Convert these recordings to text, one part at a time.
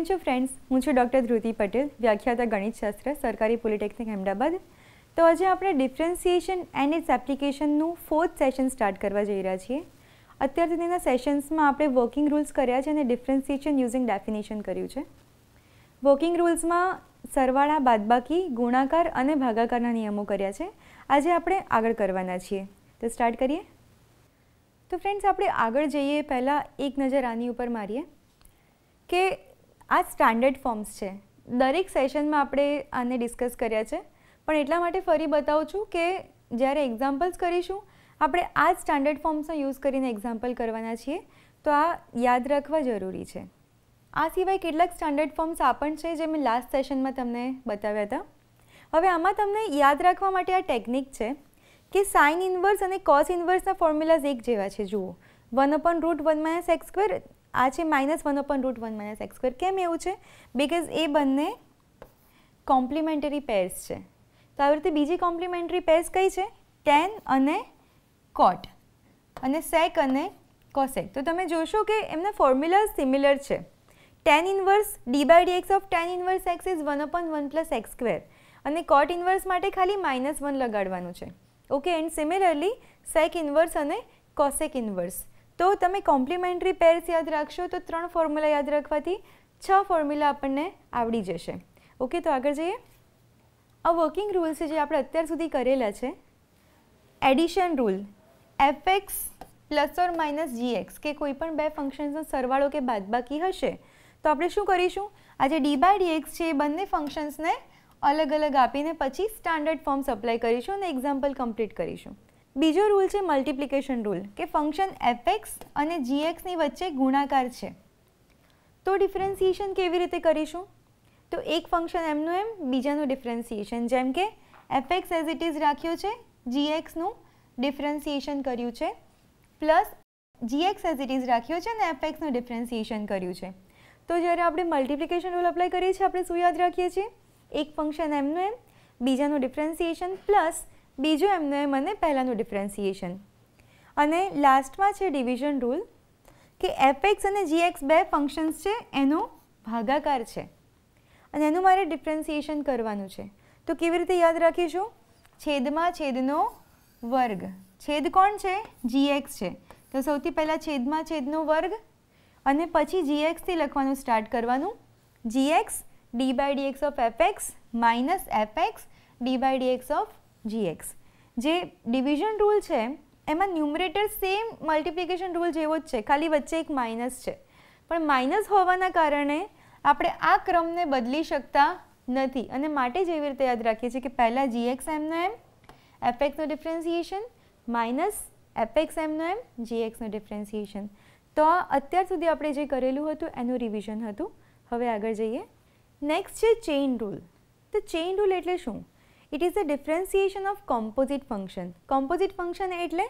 કેમ છો ફ્રેન્ડ્સ હું છું ડૉક્ટર ધ્રુતિ પટેલ, વ્યાખ્યાતા ગણિતશાસ્ત્ર સરકારી પોલિટેકનિક અમદાવાદ. તો આજે આપણે ડિફરન્સિએશન એન્ડ ઇટ્સ એપ્લિકેશનનું ફોર્થ સેશન સ્ટાર્ટ કરવા જઈ રહ્યા છીએ. અત્યાર સુધીના સેશન્સમાં આપણે વર્કિંગ રૂલ્સ કર્યા છે અને ડિફરન્સિએશન યુઝિંગ ડેફિનેશન કર્યું છે. વર્કિંગ રૂલ્સમાં સરવાળા, બાદબાકી, ગુણાકાર અને ભાગાકારના નિયમો કર્યા છે. આજે આપણે આગળ કરવાના છીએ. તો સ્ટાર્ટ કરીએ. તો ફ્રેન્ડ્સ આપણે આગળ જઈએ. પહેલાં એક નજર આની ઉપર મારીએ કે આ સ્ટાન્ડર્ડ ફોર્મ્સ છે. દરેક સેશનમાં આપણે આને ડિસ્કસ કર્યા છે. પણ એટલા માટે ફરી બતાવું છું કે જ્યારે એક્ઝામ્પલ્સ કરીશું, આપણે આ જ સ્ટાન્ડર્ડ ફોર્મ્સનો યુઝ કરીને એક્ઝામ્પલ કરવાના છીએ, તો આ યાદ રાખવા જરૂરી છે. આ સિવાય કેટલાક સ્ટાન્ડર્ડ ફોર્મ્સ આ પણ છે જે મેં લાસ્ટ સેશનમાં તમને બતાવ્યા હતા. હવે આમાં તમને યાદ રાખવા માટે આ ટેકનિક છે કે સાઇન ઇન્વર્સ અને કોસ ઇન્વર્સના ફોર્મ્યુલાઝ એક જેવા છે. જુઓ one upon root one minus x square આ છે minus one upon root one minus x square કેમ એવું છે? બિકોઝ એ બંને કોમ્પ્લિમેન્ટરી પેર્સ છે. તો આવી રીતે બીજી કોમ્પ્લિમેન્ટરી પેર્સ કઈ છે? ટેન અને કોટ અને સેક અને કોસેક તો તમે જોશો કે એમના ફોર્મ્યુલા સિમિલર છે. Tan inverse d by d x of tan inverse x is one upon one plus x square અને કોટ ઇન્વર્સ માટે ખાલી માઇનસ વન લગાડવાનું છે. Okay and similarly sec inverse અને કોસેક ઇન્વર્સ તો તમે કોમ્પ્લિમેન્ટરી પેર્સ યાદ રાખશો તો ત્રણ ફોર્મ્યુલા યાદ રાખવાથી છ ફોર્મ્યુલા આપણને આવડી જશે. ઓકે તો આગળ જઈએ. આ વર્કિંગ રૂલ છે જે આપણે અત્યાર સુધી કરેલા છે. Addition rule f x plus or minus g x કે કોઈ પણ બે ફંક્શન્સનો સરવાળો કે બાદબાકી હશે. તો આપણે શું કરીશું? આ જે ડી બાય ડીએક્સ છે એ બંને ફંક્શન્સને અલગ અલગ આપીને પછી સ્ટાન્ડર્ડ ફોર્મ્સ અપ્લાય કરીશું અને એક્ઝામ્પલ કમ્પ્લીટ કરીશું. બીજો રૂલ છે મલ્ટિપ્લિકેશન રૂલ કે ફંક્શન એફએક્સ અને જીએક્સની વચ્ચે ગુણાકાર છે. તો ડિફરન્સિએશન કેવી રીતે કરીશું? તો એક ફંક્શન એમનું એમ, બીજાનું ડિફરન્સિએશન જેમ કે એફએક્સ એઝ ઇટ ઇઝ રાખ્યો છે જીએક્સનું ડિફરન્સિએશન કર્યું છે plus g x as it is રાખ્યો છે અને એફએક્સનું ડિફરન્સિએશન કર્યું છે. તો જ્યારે આપણે મલ્ટિપ્લિકેશન રૂલ અપ્લાય કરીએ છીએ, આપણે શું યાદ રાખીએ છીએ? એક ફંક્શન એમનું એમ, બીજાનું ડિફરન્સિએશન પ્લસ બીજું એમને મને પહેલાંનું ડિફરન્સિએશન અને લાસ્ટમાં છે ડિવિઝન રૂલ કે એફએક્સ અને જીએક્સ બે ફંક્શન્સ છે, એનો ભાગાકાર છે. અને એનું મારે ડિફરન્સિએશન કરવાનું છે. તો કેવી રીતે યાદ રાખીશું? છેદમાં છેદનો વર્ગ. છેદ કોણ છે? જીએક્સ છે. તો સૌથી પહેલાં છેદમાં છેદનો વર્ગ અને પછી જીએક્સથી લખવાનું સ્ટાર્ટ કરવાનું. G x d by d x of f x minus f x d by d x of g x જે ડિવિઝન રૂલ છે, એમાં ન્યુમરેટર સેમ મલ્ટિપ્લિકેશન રૂલ જેવો જ છે, ખાલી વચ્ચે એક માઇનસ છે. પણ માઇનસ હોવાના કારણે આપણે આ ક્રમને બદલી શકતા નથી. અને માટે જ એવી રીતે યાદ રાખીએ છીએ કે પહેલાં જીએક્સ એમનો એમ એફએક્સનો ડિફરન્સિએશન માઇનસ એફએક્સ એમનો એમ જીએક્સનો ડિફરન્સિએશન તો અત્યાર સુધી આપણે જે કરેલું હતું, એનું રિવિઝન હતું. હવે આગળ જઈએ. નેક્સ્ટ છે ચેઇન રૂલ તો ચેઇન રૂલ એટલે શું? It is a differentiation of composite function composite function એટલે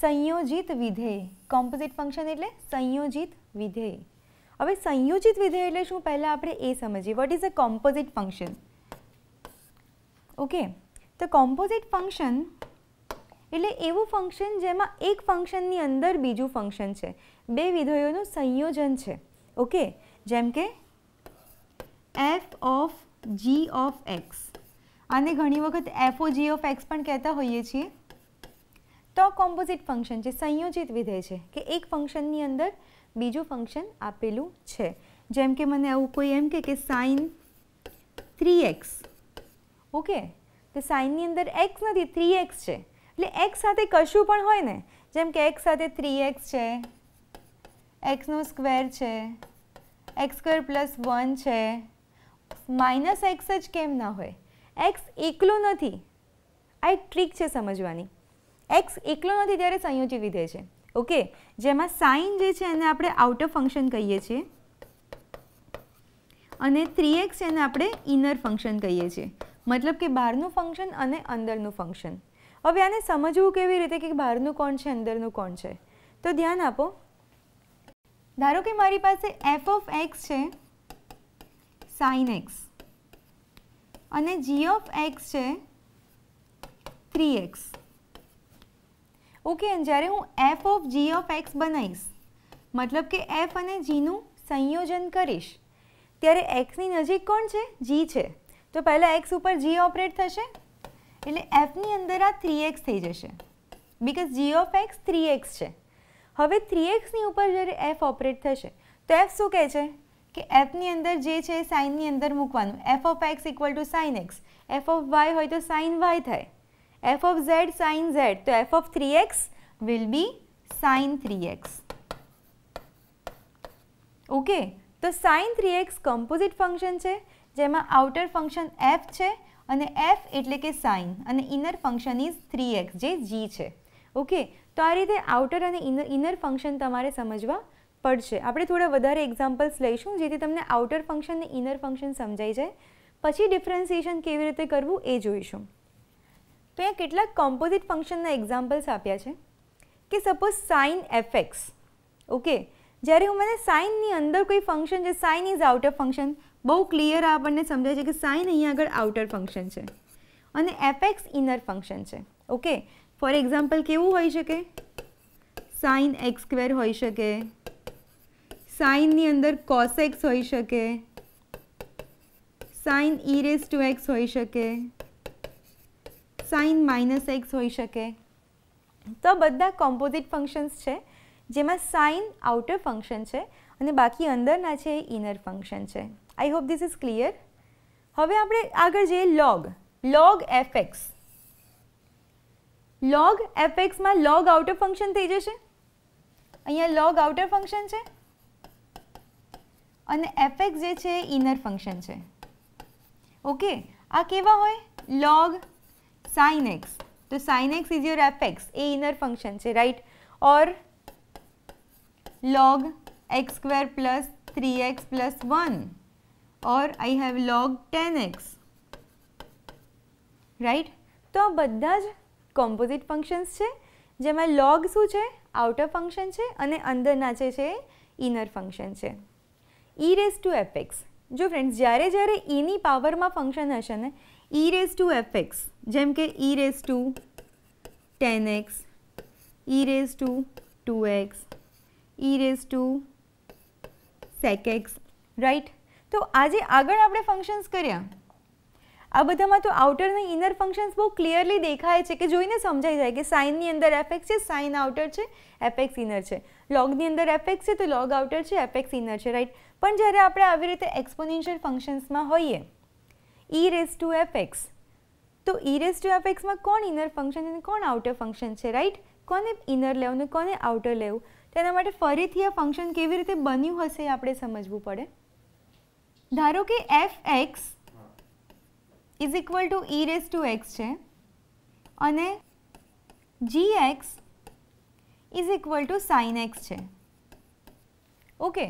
સંયોજિત વિધેય. કોમ્પોઝિટ ફંક્શન એટલે સંયોજિત વિધેય. હવે સંયોજિત વિધેય એટલે શું? પહેલાં આપણે એ સમજીએ. What is a composite function okay તો કોમ્પોઝિટ ફંક્શન એટલે એવું ફંક્શન જેમાં એક ફંક્શનની અંદર બીજું ફંક્શન છે. બે વિધેયોનું સંયોજન છે. ઓકે જેમ કે f of g of x આને ઘણી વખત એફઓ જી ઓફ એક્સ પણ કહેતા હોઈએ છીએ. તો કોમ્પોઝિટ ફંક્શન છે સંયોજિત વિધેય છે, કે એક ફંક્શનની અંદર બીજું ફંક્શન આપેલું છે. જેમ કે મને આવું કોઈ એમ કે સાઇન થ્રી એક્સ ઓકે તો સાઇનની અંદર એક્સ નથી થ્રી એક્સ છે. એટલે એક્સ સાથે કશું પણ હોય ને, જેમ કે એક્સ સાથે થ્રી એક્સ છે એક્સનો સ્ક્વેર છે એક્સ સ્ક્વેર પ્લસ વન છે માઇનસ એક્સ જ કેમ ના હોય? એક્સ એકલો નથી. આ એક ટ્રીક છે સમજવાની. એક્સ એકલો નથી ત્યારે સંયોજી વિધેય છે. ઓકે જેમાં સાઇન જે છે એને આપણે આઉટ ઓફ ફંક્શન કહીએ છીએ. અને થ્રી એક્સ એને આપણે ઇનર ફંક્શન કહીએ છીએ. મતલબ કે બહારનું ફંક્શન અને અંદરનું ફંક્શન હવે આને સમજવું કેવી રીતે કે બહારનું કોણ છે, અંદરનું કોણ છે? તો ધ્યાન આપો. ધારો કે મારી પાસે એફ ઓફ એક્સ છે સાઇન એક્સ અને જી ઓફ એક્સ છે થ્રી એક્સ ઓકે જ્યારે હું f of g of x બનાવીશ, મતલબ કે એફ અને જીનું સંયોજન કરીશ, ત્યારે એક્સની નજીક કોણ છે? જી છે. તો પહેલાં એક્સ ઉપર જી ઓપરેટ થશે, એટલે એફની અંદર આ થ્રી એક્સ થઈ જશે. Because g of x three x છે. હવે થ્રી એક્સની ઉપર જ્યારે એફ ઓપરેટ થશે, તો એફ શું કહે છે? કે એફની અંદર જે છે સાઇનની અંદર મૂકવાનું. F of x equal to sine x f of y હોય તો સાઇન વાય થાય. F of z sine z તો f of three x will be sine three x okay તો sine three x composite function છે, જેમાં outer function f છે અને f એટલે કે સાઇન અને inner function is three x જે જી છે. ઓકે તો આ રીતે આઉટર અને ઇનર ઇનર ફંક્શન તમારે સમજવા પડશે. આપણે થોડા વધારે એક્ઝામ્પલ્સ લઈશું, જેથી તમને આઉટર ફંક્શન અને ઇનર ફંક્શન સમજાઈ જાય. પછી ડિફરન્સિએશન કેવી રીતે કરવું એ જોઈશું. તો અહીંયા કેટલાક કોમ્પોઝિટ ફંક્શનના એક્ઝામ્પલ્સ આપ્યા છે, કે સપોઝ સાઇન એફએક્સ ઓકે જ્યારે હું મને સાઇનની અંદર કોઈ ફંક્શન છે સાઇન ઇઝ આઉટર ફંક્શન બહુ ક્લિયર આપણને સમજાય છે કે સાઇન અહીંયા આગળ આઉટર ફંક્શન છે. અને એફએક્સ ઇનર ફંક્શન છે. ઓકે ફોર એક્ઝામ્પલ કેવું હોઈ શકે? સાઇન એક્સ સ્ક્વેર હોઈ શકે. સાઇનની અંદર કોસેક્સ હોઈ શકે. સાઇન ઇરેસ ટુ એક્સ હોઈ શકે. સાઇન માઇનસ એક્સ હોઈ શકે. તો બધા કોમ્પોઝિટ ફંક્શન્સ છે, જેમાં સાઇન આઉટર ફંક્શન છે અને બાકી અંદરના છે એ ઇનર ફંક્શન છે. I hope this is clear હવે આપણે આગળ જઈએ log log f x log એફએક્સમાં log outer function થઈ જશે? અહીંયા લોગ આઉટર ફંક્શન છે? અને એફએક્સ જે છે એ ઇનર ફંક્શન છે. ઓકે આ કેવા હોય? લોગ સાઇન એક્સ તો sine x is your f x A inner function છે right or log x square plus 3x plus 1 or I have log 10x right તો આ બધા જ કોમ્પોઝિટ ફંક્શન્સ છે, જેમાં લોગ શું છે? આઉટર ફંક્શન છે અને અંદરના જે છે ઇનર ફંક્શન છે. E raised to f x જો ફ્રેન્ડ્સ જ્યારે જ્યારે ઈની પાવરમાં ફંક્શન હશે ને ઈ રેસ ટુ એફએક્સ જેમ કે e raise to tan x e raise to two x e raise to sec x right તો આજે આગળ આપણે ફંક્શન્સ કર્યા. આ બધામાં તો આઉટર અને ઇનર ફંક્શન્સ બહુ ક્લિયરલી દેખાય છે કે જોઈને સમજાઈ જાય કે સાઇનની અંદર એફએક્સ છે સાઇન આઉટર છે એફએક્સ ઇનર છે. લોગની અંદર એફએક્સ છે, તો લોગ આઉટર છે એફએક્સ ઇનર છે રાઈટ પણ જ્યારે આપણે આવી રીતે એક્સપોનેન્શિયલ ફંક્શન્સમાં હોઈએ ઈ રેસ ટુ એફએક્સ તો ઈ રેસ ટુ એફએક્સમાં કોણ ઇનર ફંક્શન અને કોણ આઉટર ફંક્શન છે રાઈટ કોને ઇનર લેવું ને કોને આઉટર લેવું? તેના માટે ફરીથી આ ફંક્શન કેવી રીતે બન્યું હશે આપણે સમજવું પડે. ધારો કે f x is equal to e raise to x છે, અને g x is equal to sine x છે. ઓકે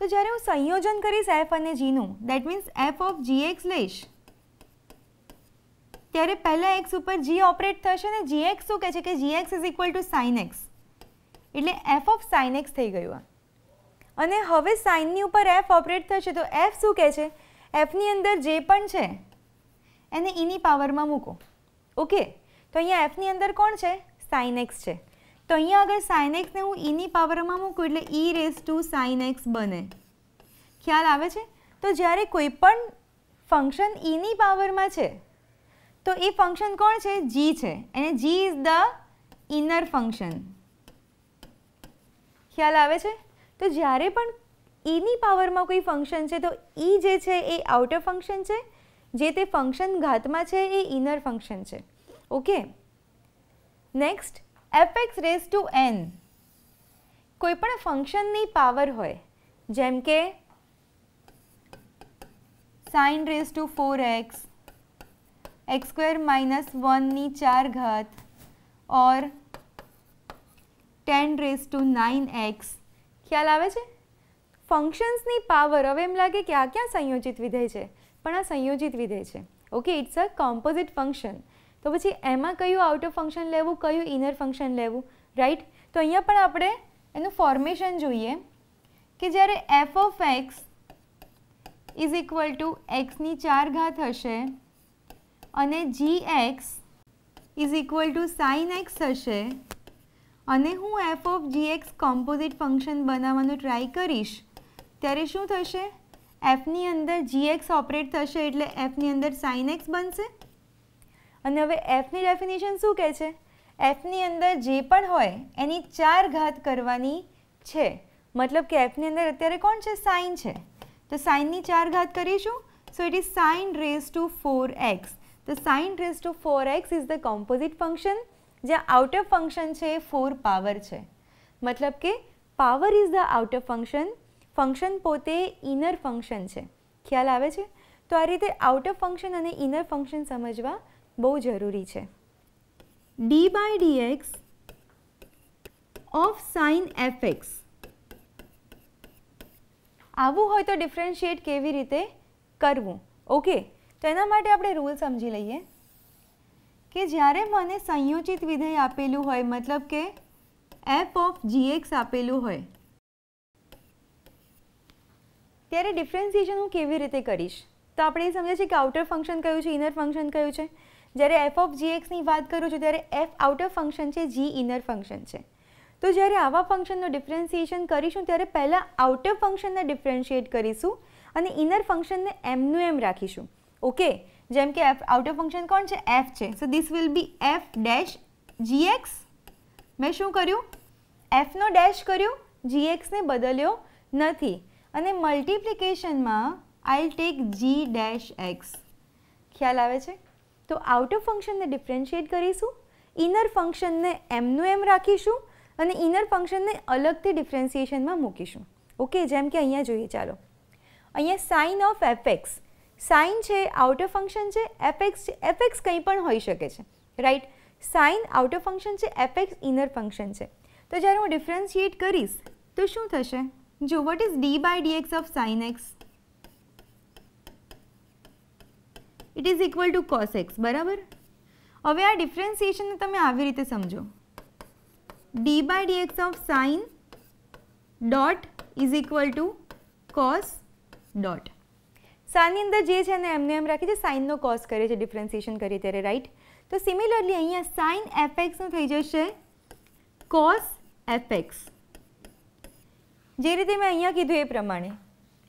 તો જ્યારે હું સંયોજન કરીશ એફ અને જીનું that means f of g x લઈશ. ત્યારે પહેલાં એક્સ ઉપર જી ઓપરેટ થશે ને જી એક્સ શું કહે છે કે g x is equal to sine x એટલે એફ ઓફ સાઇન એક્સ થઈ ગયું અને હવે સાઇનની ઉપર એફ ઓપરેટ થશે તો એફ શું કહે છે? એફની અંદર જે પણ છે. એને ઈની પાવરમાં મૂકો. ઓકે તો અહીંયા એફની અંદર કોણ છે? સાઇન એક્સ છે. તો અહીંયા આગળ સાઇન એક્સને હું ઈની પાવરમાં મૂકું એટલે e raise to sine x બને. ખ્યાલ આવે છે? તો જ્યારે કોઈ પણ ફંક્શન ઈની પાવરમાં છે, તો એ ફંક્શન કોણ છે? જી છે. અને g is the inner function ખ્યાલ આવે છે? તો જ્યારે પણ ઈની પાવરમાં કોઈ ફંક્શન છે, તો ઈ જે છે એ આઉટર ફંક્શન છે. જે તે ફંક્શન ઘાતમાં છે એ ઇનર ફંક્શન છે. Okay next f x raise to n કોઈ પણ ફંક્શનની પાવર હોય, જેમ કે sine raise to four x x square minus વનની ચાર ઘાત or tan raise to nine x ખ્યાલ આવે છે? ફંક્શન્સની પાવર હવે એમ લાગે કે આ ક્યાં સંયોજિત વિધેય છે? પણ આ સંયોજિત વિધેય છે. Okay it's a composite function તો પછી એમાં કયું આઉટર ફંક્શન લેવું, કયું ઇનર ફંક્શન લેવું રાઈટ તો અહીંયા પણ આપણે એનું ફોર્મેશન જોઈએ કે જ્યારે f of x is equal to એક્સની ચાર ઘાત હશે અને g x is equal to sine x હશે અને હું f of g x composite function બનાવવાનું ટ્રાય કરીશ, ત્યારે શું થશે? એફની અંદર જી એક્સ ઓપરેટ થશે એટલે એફની અંદર સાઇન એક્સ બનશે. અને હવે એફની ડેફિનેશન શું કહે છે? એફની અંદર જે પણ હોય, એની ચાર ઘાત કરવાની છે. મતલબ કે એફની અંદર અત્યારે કોણ છે? સાઇન છે. તો સાઇનની ચાર ઘાત કરીશું. So it is sine raise to four x તો sine raise to four x is the composite function જ્યાં આઉટર ફંક્શન છે એ ફોર પાવર છે. મતલબ કે power is the outer function function પોતે ઇનર ફંક્શન છે. ખ્યાલ આવે છે? તો આ રીતે આઉટર ફંક્શન અને ઇનર ફંક્શન સમજવા બહુ જરૂરી છે. D by d x of sine f x આવું હોય તો ડિફરન્શિએટ કેવી રીતે કરવું? ઓકે તો એના માટે આપણે રૂલ સમજી લઈએ. કે જ્યારે મને સંયોજિત વિધેય આપેલું હોય મતલબ કે એફ ઓફ જીએક્સ આપેલું હોય ત્યારે ડિફરન્સિએશન હું કેવી રીતે કરીશ? તો આપણે એ સમજીએ છીએ કે આઉટર ફંક્શન કયું છે ઇનર ફંક્શન કયું છે. જ્યારે એફ ઓફ જીએક્સની વાત કરું છું, ત્યારે એફ આઉટર ફંક્શન છે જી ઇનર ફંક્શન છે. તો જ્યારે આવા ફંક્શનનું ડિફરન્સિએશન કરીશું, ત્યારે પહેલાં આઉટર ફંક્શનને ડિફરન્શિએટ કરીશું અને ઇનર ફંક્શનને એમનું એમ રાખીશું. ઓકે જેમ કે એફ આઉટર ફંક્શન કોણ છે? એફ છે. So this will be f dash g x મેં શું કર્યું? એફનો ડેશ કર્યું જીએક્સને બદલ્યો નથી. અને મલ્ટિપ્લિકેશનમાં I'll take g dash x ખ્યાલ આવે છે? તો આઉટર ફંક્શનને ડિફરન્શિએટ કરીશું ઇનર ફંક્શનને એમનું એમ રાખીશું અને ઇનર ફંક્શનને અલગથી ડિફરન્સિએશનમાં મૂકીશું. ઓકે જેમ કે અહીંયા જોઈએ, ચાલો. અહીંયા sine of f x sine છે આઉટર ફંક્શન છે એફએક્સ છે એફેક્સ કંઈ પણ હોઈ શકે છે. રાઈટ સાઇન આઉટર ફંક્શન છે એફેક્સ ઇનર ફંક્શન છે. તો જ્યારે હું ડિફરન્શિએટ કરીશ, તો શું થશે? જો what is d by d x of sine x it is equal to cos x બરાબર? હવે આ ડિફરન્સિએશનને તમે આવી રીતે સમજો. D by d x of sine dot is equal to cos dot સાની અંદર જે છે ને એમને એમ રાખી છે સાઇનનો કોસ કરે છે ડિફરન્સિએશન કરીએ ત્યારે રાઈટ તો સિમિલરલી અહીંયા સાઇન એફએક્સનું થઈ જશે કોસ એફએક્સ જે રીતે મેં અહીંયા કીધું એ પ્રમાણે.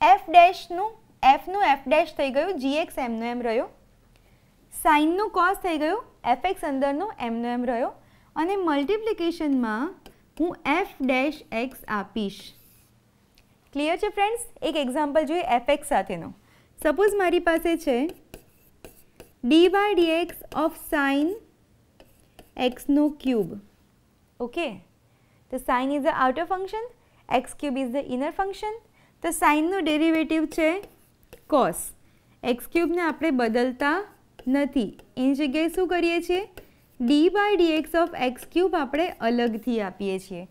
એફ ડેશનું એફનું એફ ડેશ થઈ ગયું જીએક્સ એમનો એમ રહ્યો. સાઇનનું કોસ થઈ ગયું એફ એક્સ અંદરનો એમનો એમ રહ્યો. અને મલ્ટિપ્લિકેશનમાં હું એફ ડેશ એક્સ આપીશ. ક્લિયર છે ફ્રેન્ડ્સ એક એક્ઝામ્પલ જોઈએ એફ એક્સ સાથેનો. સપોઝ મારી પાસે છે d by d x of sine એક્સનો cube okay તો sine is the outer function x cube is the inner function તો સાઇનનું ડેરિવેટિવ છે કોસ એક્સ ક્યુબને આપણે બદલતા નથી. એની જગ્યાએ શું કરીએ છીએ? D by d x of x cube આપણે અલગથી આપીએ છીએ.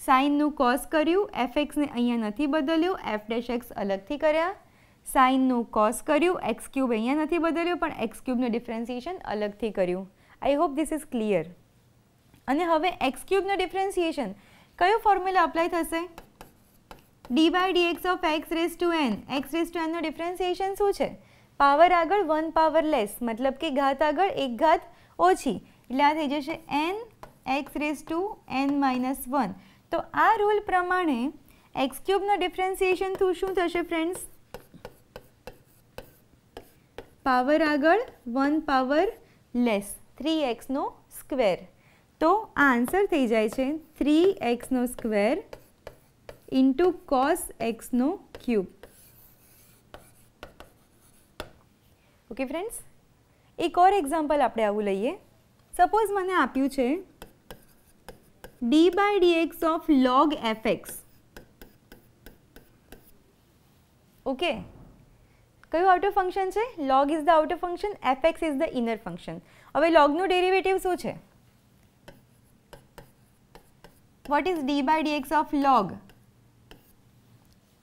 સાઇનનું કોસ કર્યું એફ એક્સને અહીંયા નથી બદલ્યું એફ ડેશ એક્સ અલગથી કર્યા. સાઇનનું કોસ કર્યું એક્સ ક્યુબ અહીંયા નથી બદલ્યું, પણ એક્સ ક્યુબનું ડિફરન્સિએશન અલગથી કર્યું. I hope this is clear અને હવે એક્સ ક્યુબનું ડિફરન્સિએશન કયો ફોર્મ્યુલા અપ્લાય થશે? D by d x of x raise to n x raise to એનનું differentiation શું છે? પાવર આગળ વન પાવર લેસ મતલબ કે ઘાત આગળ એક ઘાત ઓછી. એટલે આ થઈ જશે n x raised to n minus one તો આ રૂલ પ્રમાણે એક્સ ક્યુબનું ડિફરન્સિએશન શું થશે ફ્રેન્ડ્સ પાવર આગળ વન પાવર લેસ થ્રી એક્સનો સ્ક્વેર તો આ આન્સર થઈ જાય છે થ્રી એક્સનો સ્ક્વેર ઇન્ટુ કોસ એક્સનો ક્યુબ ઓકે ફ્રેન્ડ્સ એક ઓર એક્ઝામ્પલ આપણે આવું લઈએ. સપોઝ મને આપ્યું છે d by d x of log f x okay કયું આઉટર ફંક્શન છે? Log is the outer function f x is the inner function હવે લોગનું ડેરિવેટિવ શું છે? What is d by d x of log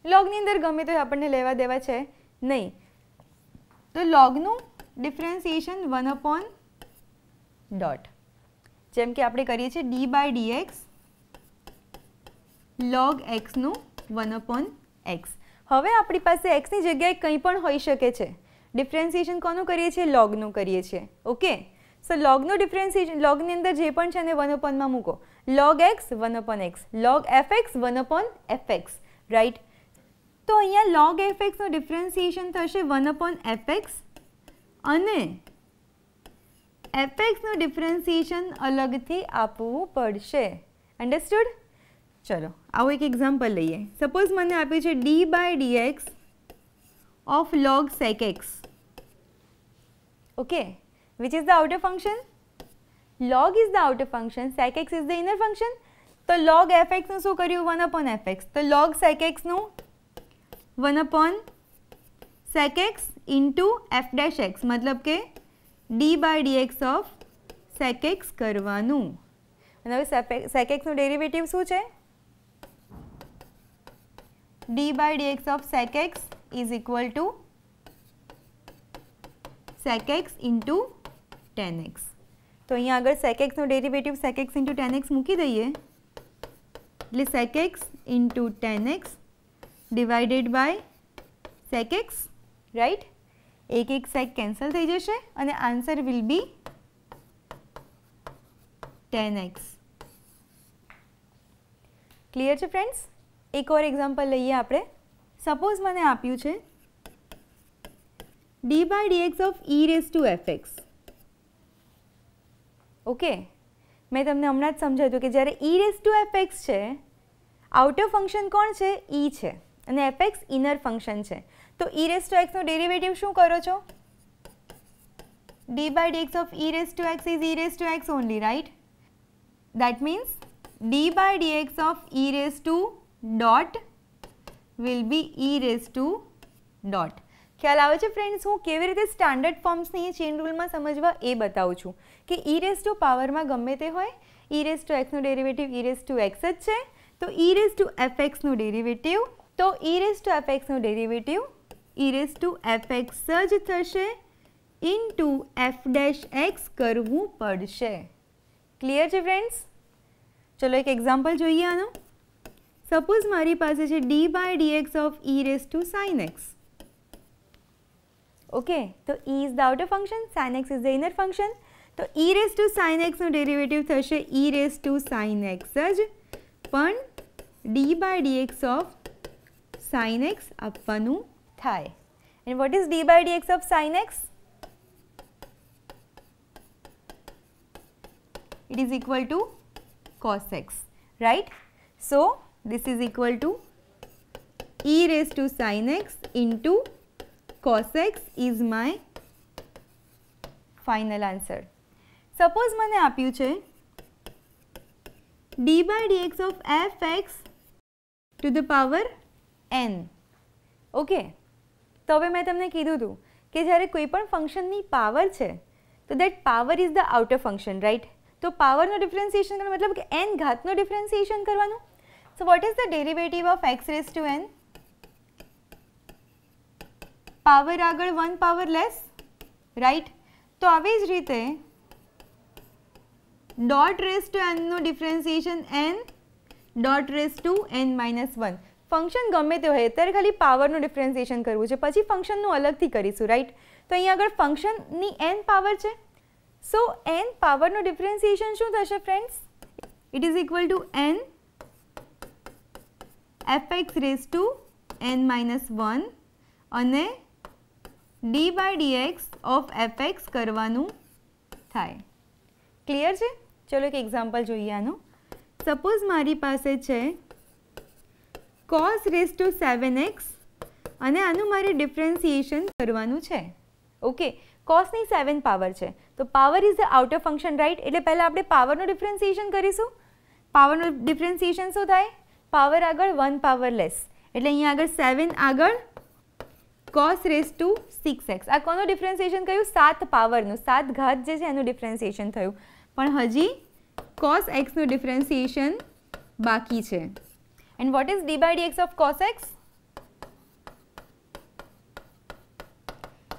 લોગની અંદર ગમે તો આપણને લેવા દેવા છે નહીં. તો લોગનું ડિફરન્સિએશન વન અપોન ડોટ જેમ કે આપણે કરીએ છીએ d by d x log એક્સનું one upon x હવે આપણી પાસે એક્સની જગ્યાએ કંઈ પણ હોઈ શકે છે. ડિફરન્સિએશન કોનું કરીએ છીએ? લોગનું કરીએ છીએ. ઓકે? સો લોગનું ડિફરન્સિએશન લોગની અંદર જે પણ છે એને વન અપોનમાં મૂકો. Log x one upon x log f x one upon f x right તો અહીંયા લોગ એફ એક્સનું ડિફરન્સિએશન થશે વન અપોન એફ એક્સ અને એફ એક્સનું ડિફરન્સિએશન અલગથી આપવું પડશે. અન્ડરસ્ટુડ ચલો, આવું એક એક્ઝામ્પલ લઈએ. સપોઝ મને આપ્યું છે d by d x of log sec x okay which is the outer function log is the outer function. Sec x is the inner function. તો log એફએક્સનું શું કર્યું? વન અપોન એફએક્સ તો log sec x નું one upon sec x into f dash x મતલબ કે d by d x of sec x કરવાનું અને હવે સેક એક્સનું ડેરિવેટિવ શું છે? D by d x of sec x is equal to sec x into tan x તો અહીંયા આગળ sec એક્સનું derivative sec x into tan x મૂકી દઈએ એટલે sec x into tan x divided by sec x right એક એક sec cancel થઈ જશે અને answer will be tan x clear છે ફ્રેન્ડ્સ એક ઓર એક્ઝામ્પલ લઈએ આપણે. સપોઝ મને આપ્યું છે d by d x of e raise to f x okay મેં તમને હમણાં જ સમજાવ્યું કે જ્યારે e raise to f x છે આઉટર ફંક્શન કોણ છે? ઈ e છે. અને એફ એક્સ ઇનર ફંક્શન છે. તો ઈ રેસ ટુ એક્સનું ડેરિવેટિવ શું કરો છો? D by d of e raise to x is e raise to x only right that means d by d x of e raise to dot will be e raise to dot ખ્યાલ આવે છે friends હું કેવી રીતે standard ફોર્મ્સની chain રૂલમાં સમજવા એ બતાવું છું. કે ઈ રેસ ટુ પાવરમાં ગમે તે હોય e race to એક્સનું derivative e raise to x જ છે. તો ઈ રેસ ટુ એફ એક્સનું ડેરિવેટિવ તો e race to f એક્સનું derivative e raise to f x જ થશે ઇન્ટુ એફ ડેશ એક્સ કરવું પડશે. ક્લિયર છે ફ્રેન્ડ્સ ચલો એક એક્ઝામ્પલ જોઈએ આનો. સપોઝ મારી પાસે છે d by d x of e raise to sine x okay તો e is the outer function sine x is the inner function તો ઈ રેસ ટુ સાઇન એક્સનું ડેરિવેટિવ થશે e raise to sine x જ. પણ d by d x of sin x આપવાનું થાય and what is d by dx of sin x it is equal to cos x right so this is equal to e raised to sin x into cos x is my final answer suppose મને આપ્યું છે d by dx of fx to the power n okay તો હવે મેં તમને કીધું હતું કે જ્યારે કોઈ પણ ફંક્શનની પાવર છે, તો that power is the outer function right તો પાવરનો ડિફરન્સિએશન કરવાનું મતલબ કે એન ઘાતનો ડિફરન્સિએશન કરવાનું. So what is the derivative of x raise to n power આગળ વન પાવર લેસ રાઈટ તો આવી જ રીતે dot raise to એનનું differentiation n dot raise to n minus one function ગમે તે હોય, અત્યારે ખાલી પાવરનું ડિફરન્સિએશન કરવું છે. પછી ફંક્શનનું અલગથી કરીશું રાઈટ તો અહીંયા આગળ ફંક્શનની એન પાવર છે. સો એન પાવરનું ડિફરન્સિએશન શું થશે friends it is equal to n f x raise to n minus one અને d by d x of f x કરવાનું થાય. ક્લિયર છે? ચલો એક એક્ઝામ્પલ જોઈએ આનું. સપોઝ મારી પાસે છે cos raise to seven x અને આનું મારે ડિફરન્સિએશન કરવાનું છે. ઓકે કોસની સેવન પાવર છે. તો power is the outer function right એટલે પહેલાં આપણે પાવરનું ડિફરન્સિએશન કરીશું. પાવરનું ડિફરન્સિએશન શું થાય? પાવર આગળ વન પાવર લેસ એટલે અહીંયા આગળ સેવન આગળ cos raise to six x આ કોનું ડિફરન્સિએશન કહ્યું સાત પાવરનું સાત ઘાત જે છે એનું ડિફરન્સિએશન થયું. પણ હજી કોસ એક્સનું ડિફરન્સિએશન બાકી છે. And what is d by dx of cos x?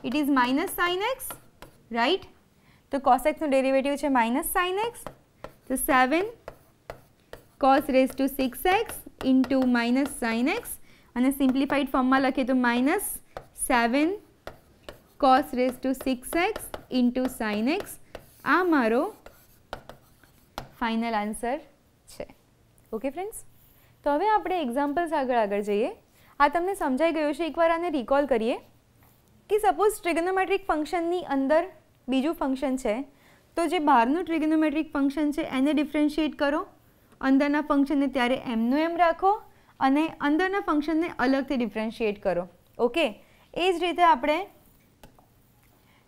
It is minus sin x, right? તો cos x નું ડેરિવેટિવ છે minus sin x. તો 7 cos raised to 6x into minus sin x અને simplified ફોર્મમાં લખીએ તો minus seven cos raise to six x into sine x આ મારો ફાઇનલ આન્સર છે ઓકે ફ્રેન્ડ્સ તો હવે આપણે એક્ઝામ્પલ્સ આગળ આગળ જઈએ. આ તમને સમજાઈ ગયું છે એકવાર આને રિકોલ કરીએ. કે સપોઝ ટ્રિગ્નોમેટ્રિક ફંક્શનની અંદર બીજું ફંક્શન છે, તો જે બહારનું ટ્રિગ્નોમેટ્રિક ફંક્શન છે, એને ડિફરન્શિએટ કરો. અંદરના ફંક્શનને ત્યારે એમનું એમ રાખો અને અંદરના ફંક્શનને અલગથી ડિફરન્શિએટ કરો. ઓકે એ જ રીતે આપણે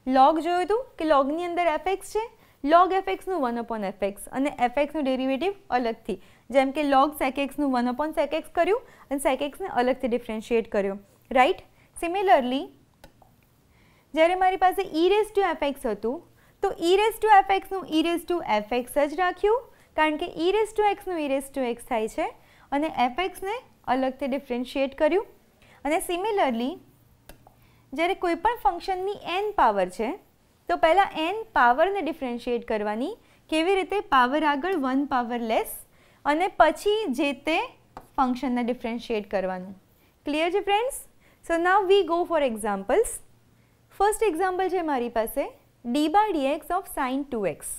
લોગ જોયું હતું કે લોગની અંદર એફએક્સ છે. લોગ એફએક્સનું વન અપોન એફએક્સ અને એફએક્સનું ડેરિવેટિવ અલગથી. જેમ કે લોગ સેકેક્સનું વન અપોન સેકેક્સ કર્યું અને સેકેક્સને અલગથી ડિફરન્શિએટ કર્યો. રાઈટ સિમિલરલી જ્યારે મારી પાસે ઈ રેસ ટુ એફેક્સ હતું, તો e race to એફેક્સનું e raise to f x જ રાખ્યું, કારણ કે ઈ રેસ ટુ એક્સનું ઈ રેસ ટુ એક્સ થાય છે અને એફએક્સને અલગથી ડિફરન્શિએટ કર્યું. અને સિમિલરલી જ્યારે કોઈ પણ ફંક્શનની એન પાવર છે, તો પહેલાં એન પાવરને ડિફરન્શિએટ કરવાની કેવી રીતે પાવર આગળ વન પાવર લેસ અને પછી જે તે ફંક્શનને ડિફરન્શિએટ કરવાનું. ક્લિયર છે friends so now we go for examples first example છે મારી પાસે d by d x of sine two x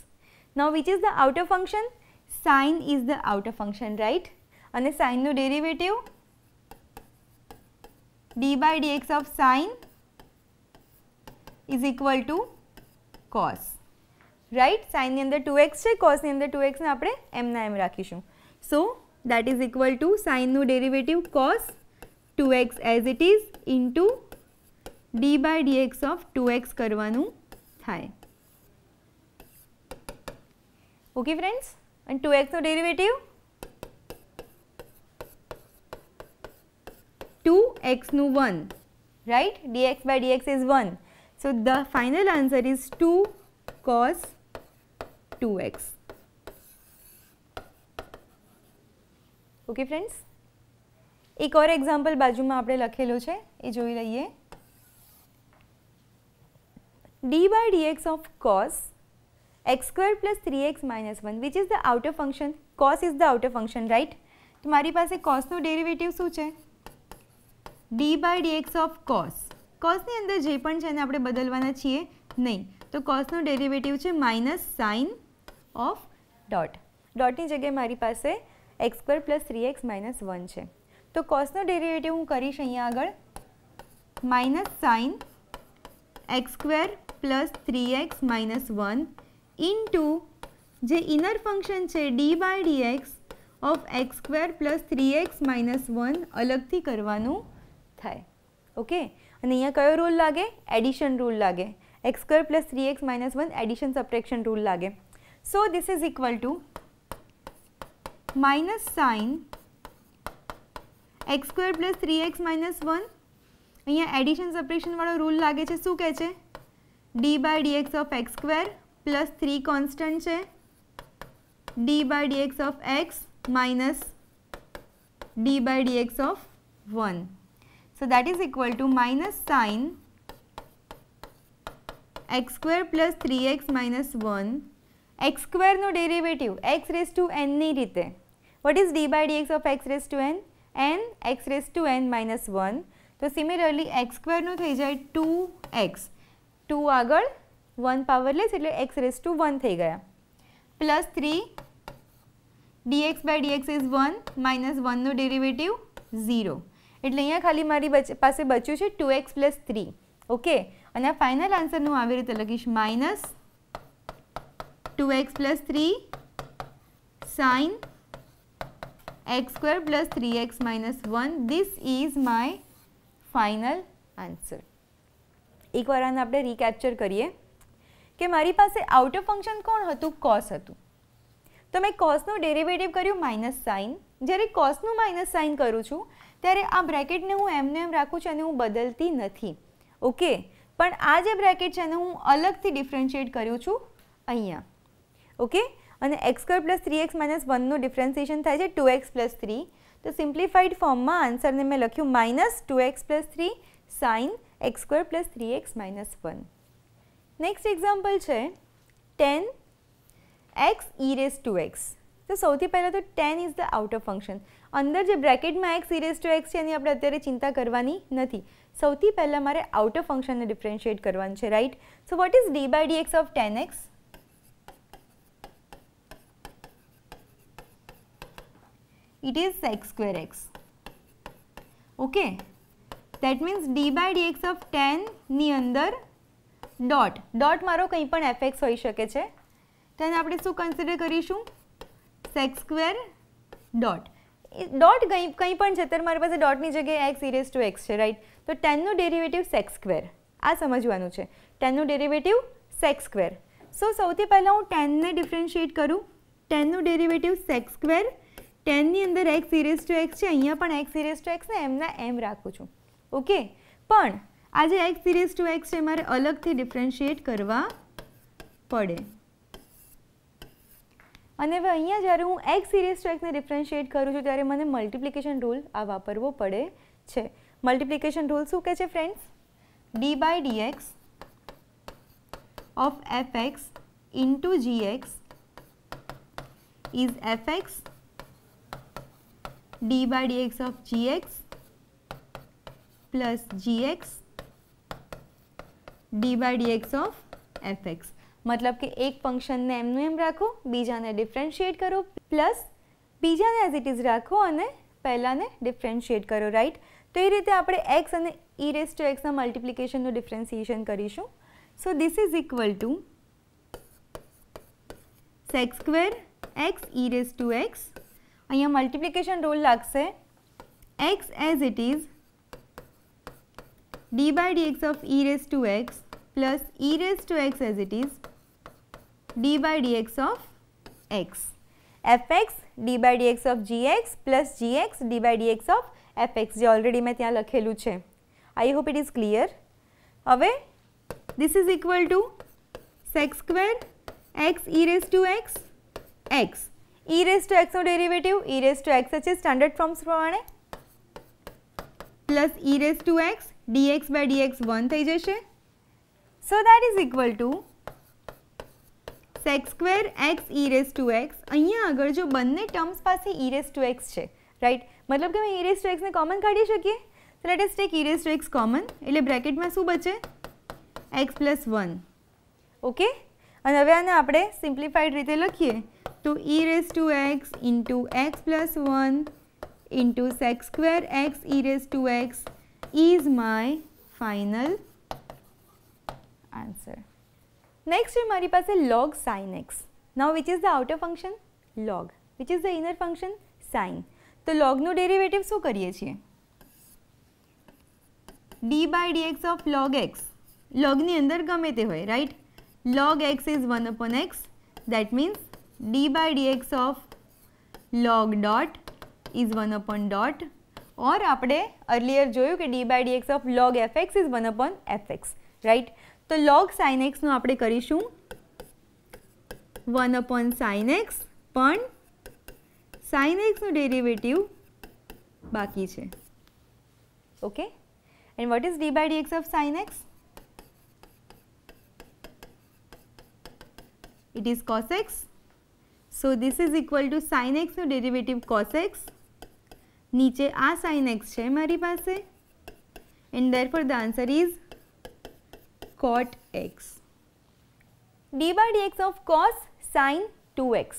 now which is the outer function sine is the outer function right અને સાઇનનું derivative d by d x of sine is equal to cos right સાઇનની અંદર two x છે કોસની અંદર two એક્સને આપણે એમના એમ રાખીશું. So that is equal to સાઇનનું derivative cos two x as it is into d by dx of two x કરવાનું થાય okay friends અને two એક્સનો derivative two એક્સનું one right dx by dx is one So the final answer is 2 cos 2x. okay friends એક ઓર example બાજુમાં આપણે લખેલું છે. એ જોઈ લઈએ. D by d x of cos x square plus three x minus one which is the outer function cos is the outer function right તો મારી પાસે કોસનું ડેરિવેટિવ શું છે? D by d x of cos કોસની અંદર જે પણ છે એને આપણે બદલવાના છીએ નહીં. તો કોસનું ડેરિવેટિવ છે માઇનસ સાઇન ઓફ ડોટ ડોટની જગ્યાએ મારી પાસે x square plus three x minus one છે. તો કોસનો ડેરિવેટિવ હું કરીશ અહીંયા આગળ. Minus sine x square plus three x minus one into જે ઇનર ફંક્શન છે d by d x of x square plus three x minus one અલગથી કરવાનું થાય. ઓકે? અને અહીંયા કયો રૂલ લાગે? એડિશન રૂલ લાગે. X square plus three x minus one addition subtraction rule લાગે. So this is equal to minus sin x square plus three x minus one અહીંયા એડિશન સપરેશનવાળો રૂલ લાગે છે, શું કહે છે? D by d x of x square plus three constant છે. D by d x of x minus d by d x of one So, that is equal to minus sine x square plus 3x minus 1 x square સ્ક્વેરનું derivative x raise to એનની રીતે રીતે. What is d by dx of x raised to n? n x raised to n minus 1 તો similarly x સ્ક્વેરનું થઈ જાય 2x 2 આગળ 1 powerless એટલે એક્સ રેસ ટુ વન થઈ ગયા. Plus 3 dx by dx is 1 minus 1 નો ડેરિવેટિવ ઝીરો એટલે અહીંયા ખાલી મારી પાસે બચ્યું છે two x plus three okay અને આ ફાઇનલ આન્સરનું આવી રીતે લખીશ minus two x plus three sine x square plus three x minus one this is my final answer એકવાર આને આપણે રિકેપ્ચર કરીએ કે મારી પાસે આઉટર ફંક્શન કોણ હતું? કોસ હતું. તો મેં કોસનું ડેરિવેટિવ કર્યું માઇનસ સાઇન જ્યારે કોસનું માઇનસ સાઇન કરું છું, ત્યારે આ બ્રેકેટને હું એમને એમ રાખું છું અને હું બદલતી નથી. ઓકે પણ આ જે બ્રેકેટ છે એને હું અલગથી ડિફરન્શિએટ કરું છું અહીંયા. ઓકે? અને x square plus three x minus વનનું differentiation થાય છે ટુ એક્સ પ્લસ થ્રી. તો સિમ્પ્લિફાઈડ ફોર્મમાં આન્સરને મેં લખ્યું minus two x plus three sine x square plus three x minus one. Next example છે tan x e raised raised to x. તો સૌથી પહેલાં તો tan is the outer function. અંદર જે બ્રેકેટમાં x e raised to x છે એની આપણે અત્યારે ચિંતા કરવાની નથી. સૌથી પહેલાં મારે આઉટર ફંક્શનને ડિફરન્શિએટ કરવાનું છે right so what is d by d x of tan x? It is x square x. Okay That means d by d x of ટેનની અંદર ડોટ ડોટ મારો કંઈ પણ એફએક્સ હોઈ શકે છે. તેને આપણે શું કન્સિડર કરીશું? સેક્સ સ્ક્વેર ડોટ ડોટ કંઈ કંઈ પણ છે ત્યારે મારી પાસે ડોટની જગ્યાએ x e raised to x છે રાઈટ તો ટેનનું ડેરિવેટિવ સેક્સ સ્ક્વેર આ સમજવાનું છે. ટેનનું ડેરિવેટિવ સેક્સ સ્ક્વેર સો સૌથી પહેલાં હું ટેનને ડિફરન્શિએટ કરું. ટેનનું ડેરિવેટિવ સેક્સ સ્ક્વેર ટેનની અંદર એક્સ ઇરેસ ટુ એક્સ છે, અહીંયા પણ એક્સ ઇરેસ ટુ એક્સને એમના એમ રાખું છું. ઓકે પણ આ જે એક્સ ઇરેસ ટુ એક્સ છે, મારે અલગથી ડિફરન્શિએટ કરવા પડે. અને હવે અહીંયા જ્યારે હું એક્સ ઇરેસ ટુ એક્સને ડિફરન્શિએટ કરું છું, ત્યારે મને મલ્ટિપ્લિકેશન રૂલ આ વાપરવો પડે છે. મલ્ટિપ્લિકેશન રૂલ શું કહે છે friends d by dx of fx into gx is fx d by dx of gx plus gx d by dx of fx. મતલબ કે એક ફંક્શનને એમનું એમ રાખો, બીજાને ડિફરન્શિએટ કરો પ્લસ બીજાને એઝ ઇટ ઇઝ રાખો અને પહેલાંને ડિફરન્શિએટ કરો રાઈટ તો એ રીતે આપણે એક્સ અને ઈ રેસ ટુ એક્સના મલ્ટિપ્લિકેશનનું ડિફરન્સિએશન કરીશું. So this is equal to sec square x e raised to x અહીંયા મલ્ટિપ્લિકેશન રૂલ લાગશે x as it is d by dx of e raised to x plus e raised to x as it is d by dx of x fx d by dx of gx plus gx d by dx of fx જે already મેં ત્યાં લખેલું છે I hope it is clear હવે this is equal to sec square x e raised to x x e raised to x no derivative e raised to x છે standard forms પ્રમાણે. Plus e raised to x dx by dx 1 થઈ જશે. So that is equal to sec square x e raised to x અહીંયા આગળ જો બંને terms પાસે e race to x છે રાઈટ મતલબ કે અમે e ટુ એક્સને કોમન કાઢી શકીએ? તો let's take e raised to x common એટલે બ્રેકેટમાં શું બચે? એક્સ પ્લસ વન ઓકે અને હવે આને આપણે સિમ્પ્લિફાઈડ રીતે લખીએ. તો e raised to x into x plus one into sec square x e raised to x is my final answer next છે મારી પાસે log sine x now which is the outer function log which is the inner function sine તો લોગનું derivative શું કરીએ છીએ? D by dx of log x લોગની અંદર ગમે તે હોય right log x is one upon x that means d by d x of log dot is one dot. Or આપણે અર્લિયર જોયું કે d by d x of log f x is one right? F x right તો log sine આપણે કરીશું one upon sin x, પણ sin x નું derivative બાકી છે. Okay and what is d by d x of sine it is cos x. So, this is equal to sin x નું derivative cos x. નીચે આ sin x છે મારી પાસે and therefore, the answer is cot x. d by dx of cos sin 2x.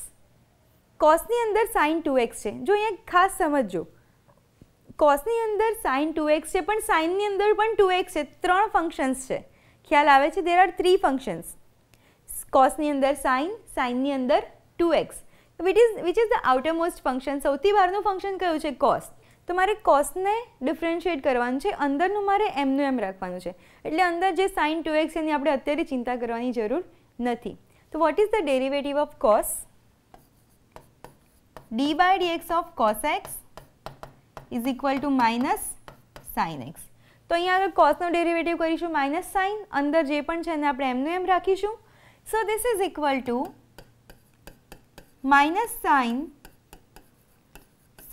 કોસની અંદર sine two x છે જો અહીંયા ખાસ સમજજો કોસની અંદર સાઇન ટુ એક્સ છે, પણ સાઇનની અંદર પણ ટુ એક્સ છે ત્રણ ફંક્શન્સ છે ખ્યાલ આવે છે દેર આર થ્રી ફંક્શન્સ કોસની અંદર સાઇન સાઇનની અંદર two x which is which is the outermost function સૌથી બહારનું ફંક્શન કયું છે? કોસ તો મારે કોસને ડિફરન્શિએટ કરવાનું છે. અંદરનું મારે એમનું એમ રાખવાનું છે. એટલે અંદર જે સાઇન ટુ એક્સ એની આપણે અત્યારે ચિંતા કરવાની જરૂર નથી. તો what is the derivative of cos d by dx of cos x is equal to minus sine x તો અહીંયા આગળ કોસનો ડેરિવેટિવ કરીશું માઇનસ સાઇન અંદર જે પણ છે એને આપણે એમનું એમ રાખીશું. So, this is equal to minus sine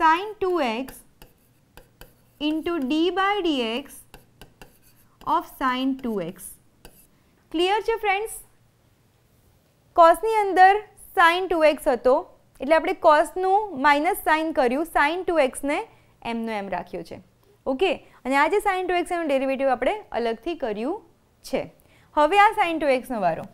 sine 2x into d by dx of sine 2x. Clear છે ફ્રેન્ડ્સ કોસની અંદર સાઇન ટુ એક્સ હતો. એટલે આપણે કોસનું માઇનસ સાઇન કર્યું સાઇન ટુ એક્સને એમનું એમ રાખ્યું છે. ઓકે અને આ જે સાઇન ટુ એક્સ એનું ડેરિવેટિવ આપણે અલગથી કર્યું છે. હવે આ સાઇન ટુ એક્સનો વારો.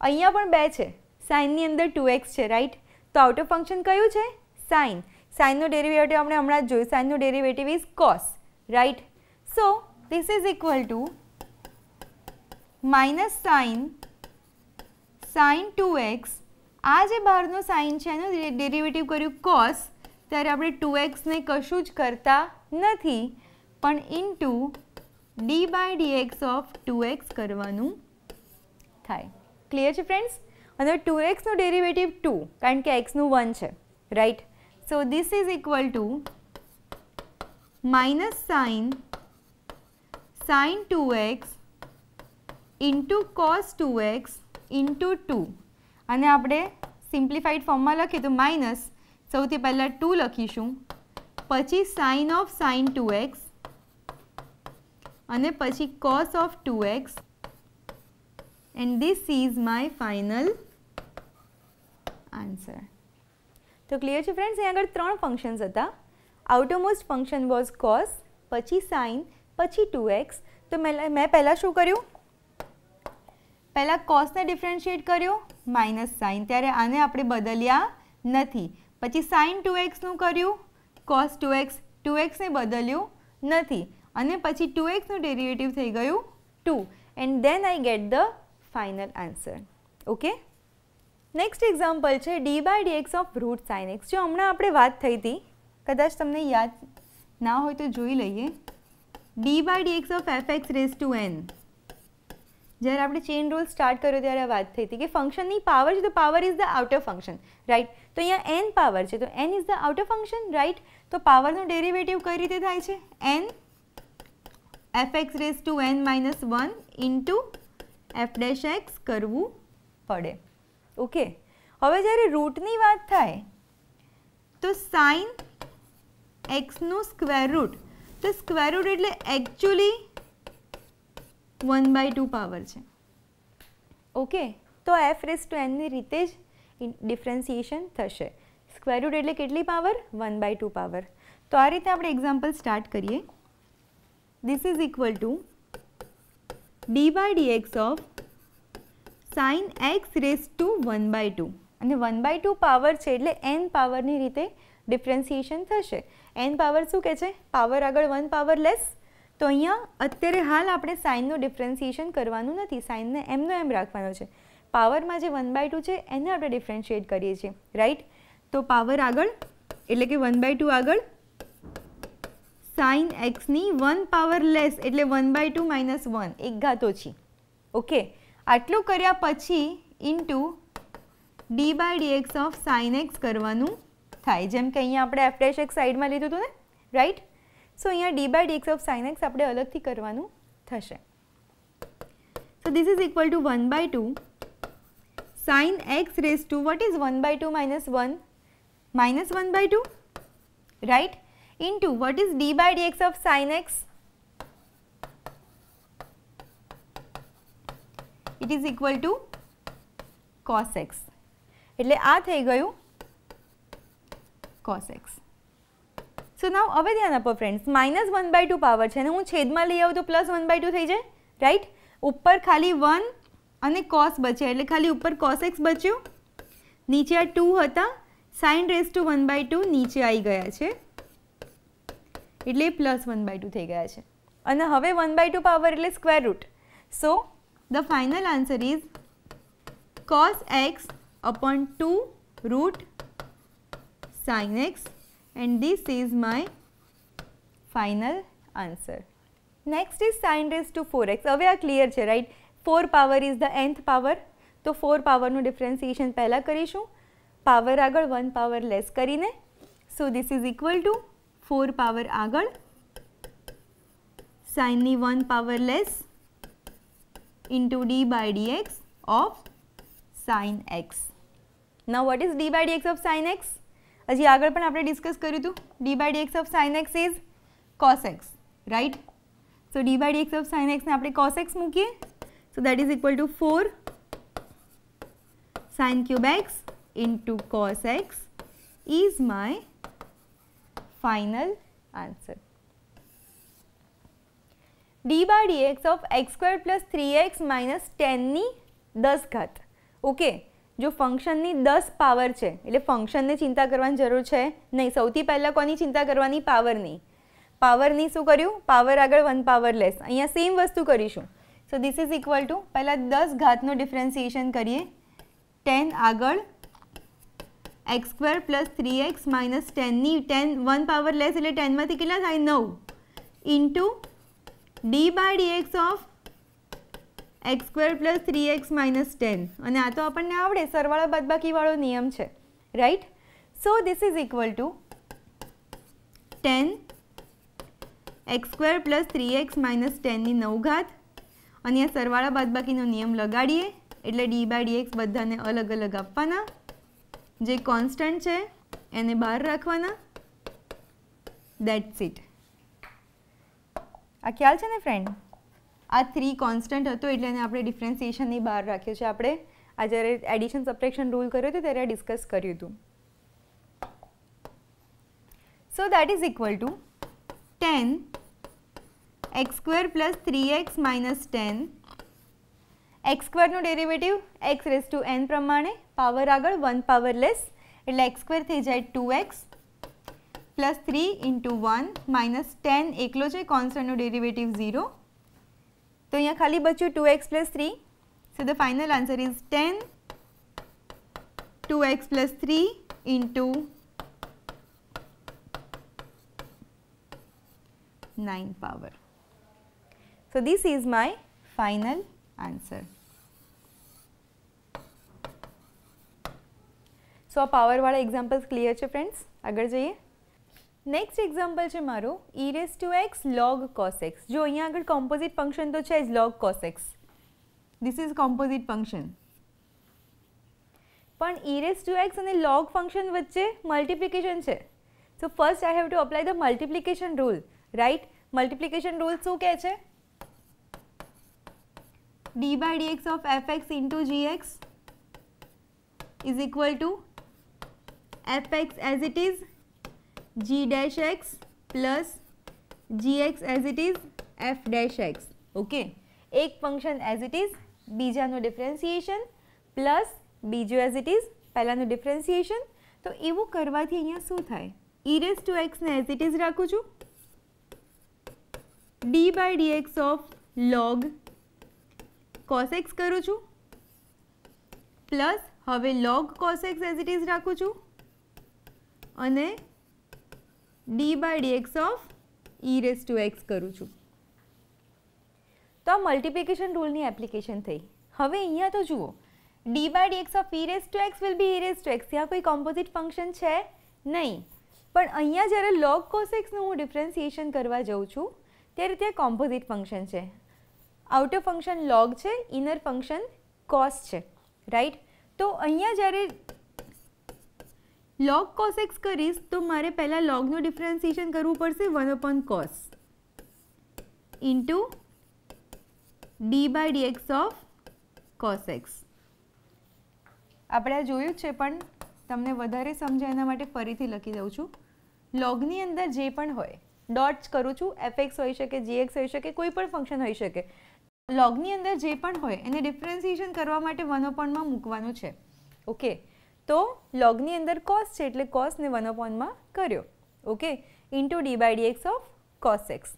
અહીંયા પણ બે છે. સાઇનની અંદર ટુ એક્સ છે રાઈટ તો આઉટ ઓફ ફંક્શન કયું છે? સાઇન સાઇનનું ડેરિવેટિવ આપણે હમણાં જ જોયું. સાઇનનું derivative is cos right so this is equal to minus sine sine two x આ જે બહારનો સાઇન છે, એનું ડેરિવેટિવ કર્યું કોસ ત્યારે આપણે ટુ એક્સને કશું જ કરતા નથી. પણ into d by d x of two x કરવાનું થાય. ક્લિયર છે ફ્રેન્ડ્સ અને ટુ એક્સનું ડેરિવેટિવ ટુ કારણ કે એક્સનું વન છે right so this is equal to minus sine sine two x into cos two x into two અને આપણે સિમ્પ્લિફાઈડ ફોર્મમાં લખીએ તો માઇનસ સૌથી પહેલાં ટુ લખીશું, પછી sine of sine two x અને પછી cos of two x and this is my final answer તો ક્લિયર છે ફ્રેન્ડ્સ અહીં આગળ ત્રણ ફંક્શન્સ હતા. આઉટરમોસ્ટ ફંક્શન વોઝ કોસ પછી સાઇન પછી ટુ એક્સ તો મેં પહેલાં શું કર્યું? પહેલાં કોસને ડિફરન્શિએટ કર્યો માઇનસ સાઇન ત્યારે આને આપણે બદલ્યા નથી. પછી સાઇન ટુ એક્સનું કર્યું કોસ ટુ એક્સ ટુ એક્સને બદલ્યું નથી. અને પછી ટુ એક્સનું ડેરિવેટિવ થઈ ગયું two and then I get the final answer okay next example છે d by dx of root sine x જો હમણાં આપણે વાત થઈ હતી, કદાચ તમને યાદ ના હોય તો જોઈ લઈએ. D by dx of f x raised to n જ્યારે આપણે ચેન રૂલ સ્ટાર્ટ કર્યો ત્યારે વાત થઈ હતી કે ફંક્શનની પાવર છે તો power is the outer function right તો અહીંયા એન પાવર છે. તો n is the outer function right તો પાવરનું ડેરિવેટિવ કઈ રીતે થાય છે? N f x raised to n minus one into f dash x કરવું પડે. ઓકે હવે જ્યારે રૂટની વાત થાય, તો સાઇન એક્સનું સ્ક્વેર રૂટ તો સ્ક્વેર રૂટ એટલે actually one by two power છે. ઓકે તો એફ રેસ ટુ એનની રીતે જ ડિફરન્સિએશન થશે. સ્ક્વેર રૂટ એટલે કેટલી power one by two power તો આ રીતે આપણે એક્ઝામ્પલ સ્ટાર્ટ કરીએ. This is equal to d by d x of sine x raised to one by two અને વન બાય ટુ પાવર છે એટલે એન પાવરની રીતે ડિફરન્સિએશન થશે. એન પાવર શું કહે છે? પાવર આગળ વન પાવર લેસ તો અહીંયા અત્યારે હાલ આપણે સાઇનનું ડિફરન્સિએશન કરવાનું નથી. સાઇનને એમનો એમ રાખવાનો છે. પાવરમાં જે વન બાય ટુ છે, એને આપણે ડિફરન્શિએટ કરીએ છીએ. રાઈટ તો પાવર આગળ, એટલે કે વન બાય ટુ આગળ સાઇન એક્સની વન પાવર લેસ એટલે one by two minus one એક ઘાત ઓછી ઓકે આટલું કર્યા પછી into d by dx of sine x કરવાનું થાય. જેમ કે અહીંયા આપણે એફ એક્સ સાઈડમાં લીધું હતું ને? રાઈટ સો અહીંયા d by dx of sine x આપણે અલગથી કરવાનું થશે. So this is equal to one by two sine x raised to what is one by two minus one minus one by two right into what is d by dx of sine x it is equal to cos x એટલે આ થઈ ગયું cos x સો નાવ હવે ધ્યાન આપો friends minus one by two power છે અને હું છેદમાં લઈ આવું તો પ્લસ વન બાય ટુ થઈ જાય રાઈટ ઉપર ખાલી વન અને કોસ બચ્યા, એટલે ખાલી ઉપર કોસ એક્સ બચ્યું. નીચે આ ટુ હતા sine raised to one by two નીચે આવી ગયા છે. એટલે પ્લસ વન બાય ટુ થઈ ગયા છે. અને હવે વન બાય ટુ પાવર એટલે square root. So the final answer answer is x upon upon 2 root sin x and this is my final answer. Next is sin raised to 4x. હવે આ clear છે right four power is the nth power તો four પાવરનું differentiation પહેલાં કરીશું. Power આગળ one power less કરીને. So this is equal to four power આગળ સાઇનની one power less into d by dx of sin x. Now what is d by dx of sin x? હજી આગળ પણ આપણે discuss કર્યું હતું d by dx of sin x is cos x, right? So d by dx of sin x ને આપણે cos x મૂકીએ. So that is equal to 4 sin cube x into cos x is my final answer. d by dx x of square plus plus three x minus ટેનની દસ ઘાત. Okay જો ફંક્શનની દસ power છે, એટલે ફંક્શનને ચિંતા કરવાની જરૂર છે નહીં. સૌથી પહેલાં કોની ચિંતા કરવાની? પાવરની પાવરની શું કર્યું? પાવર આગળ વન પાવર લેસ અહીંયા સેમ વસ્તુ કરીશું. So this is equal to પહેલાં દસ ઘાતનું ડિફરન્સિએશન કરીએ. ટેન આગળ x square plus three x minus ટેનની ten one power less એટલે ટેનમાંથી કેટલા થાય? નવ. Into d by dx of x square plus three x minus ten અને આ તો આપણને આવડે, સરવાળા બાદબાકીવાળો નિયમ છે. Right so this is equal to ten x square plus three x minus ટેનની નવ ઘાત. અને આ સરવાળા બાદબાકીનો નિયમ લગાડીએ, એટલે ડી બાય ડીએક્સ બધાને અલગ અલગ આપવાના. જે કોન્સ્ટન્ટ છે, એને બહાર રાખવાના. દેટ્સ ઇટ આ ખ્યાલ છે ને ફ્રેન્ડ આ થ્રી કોન્સ્ટન્ટ હતો એટલે એને આપણે ડિફરન્સિએશનની બહાર રાખ્યો છે આપણે. આ જ્યારે એડિશન સબટ્રેક્શન રૂલ કર્યો હતો ત્યારે ડિસ્કસ કર્યું હતું. So that is equal to ten x square plus three x minus ten x સ્ક્વેરનું derivative x raised to n પ્રમાણે પાવર આગળ વન પાવર લેસ એટલે એક્સ સ્ક્વેર થઈ જાય two x plus three into one minus ten એકલો છે કોન્સ્ટન્ટનું derivative zero તો અહીંયા ખાલી બચ્યું two x plus three so the final answer is ten two x plus three into nine power so this is my final answer. So આ પાવરવાળા examples clear છે friends આગળ જઈએ. નેક્સ્ટ એક્ઝામ્પલ છે મારું. E raise to x log cos x જો અહીંયા આગળ કોમ્પોઝિટ ફંક્શન તો છે જ log cos x this is composite function પણ ઈ રેસ ટુ એક્સ અને લોગ ફંક્શન વચ્ચે મલ્ટિપ્લિકેશન છે. So first I have to apply the multiplication rule right multiplication rule શું કહે છે? D by dx of f x into g x is equal to fx as it is, g dash x plus gx as it is, f dash x. Okay એક function as it is બીજાનું differentiation plus બીજું as it is પહેલાંનું differentiation તો એવું કરવાથી અહીંયા શું થાય? ઇરેસ ટુ એક્સને એઝ ઇટ ઇઝ રાખું છું. D by dx of log cos x કરું છું. પ્લસ હવે log cos x as it is રાખું છું. અને d by dx of e raise to x કરું છું. તો આ મલ્ટિપ્લિકેશન રૂલની એપ્લિકેશન થઈ. હવે અહીંયા તો જુઓ. D by dx of e raise to x will be e raise to x ત્યાં કોઈ કોમ્પોઝિટ ફંક્શન છે નહીં. પણ અહીંયા જ્યારે લોગ કોસેક્સનું હું ડિફરન્સિએશન કરવા જાઉં છું, ત્યારે ત્યાં કોમ્પોઝિટ ફંક્શન છે. આઉટર ફંક્શન લોગ છે ઇનર ફંક્શન કોસ છે. રાઈટ તો અહીંયા જ્યારે લોગ કોસ એક્સ કરીશ, તો મારે પહેલાં લોગનું ડિફરન્સિએશન કરવું પડશે one upon cos into d by dx of cos x આપણે આ જોયું જ છે, પણ તમને વધારે સમજાય એના માટે ફરીથી લખી દઉં છું. લોગની અંદર જે પણ હોય ડોટ્સ કરું છું એફએક્સ હોઈ શકે જીએક્સ હોઈ શકે, કોઈ પણ ફંક્શન હોઈ શકે. લોગની અંદર જે પણ હોય, એને ડિફરન્સિએશન કરવા માટે વન અપોનમાં મૂકવાનું છે. ઓકે તો લોગની અંદર કોસ છે એટલે કોસને વન અપોનમાં કર્યો. Okay into d by d x of cos x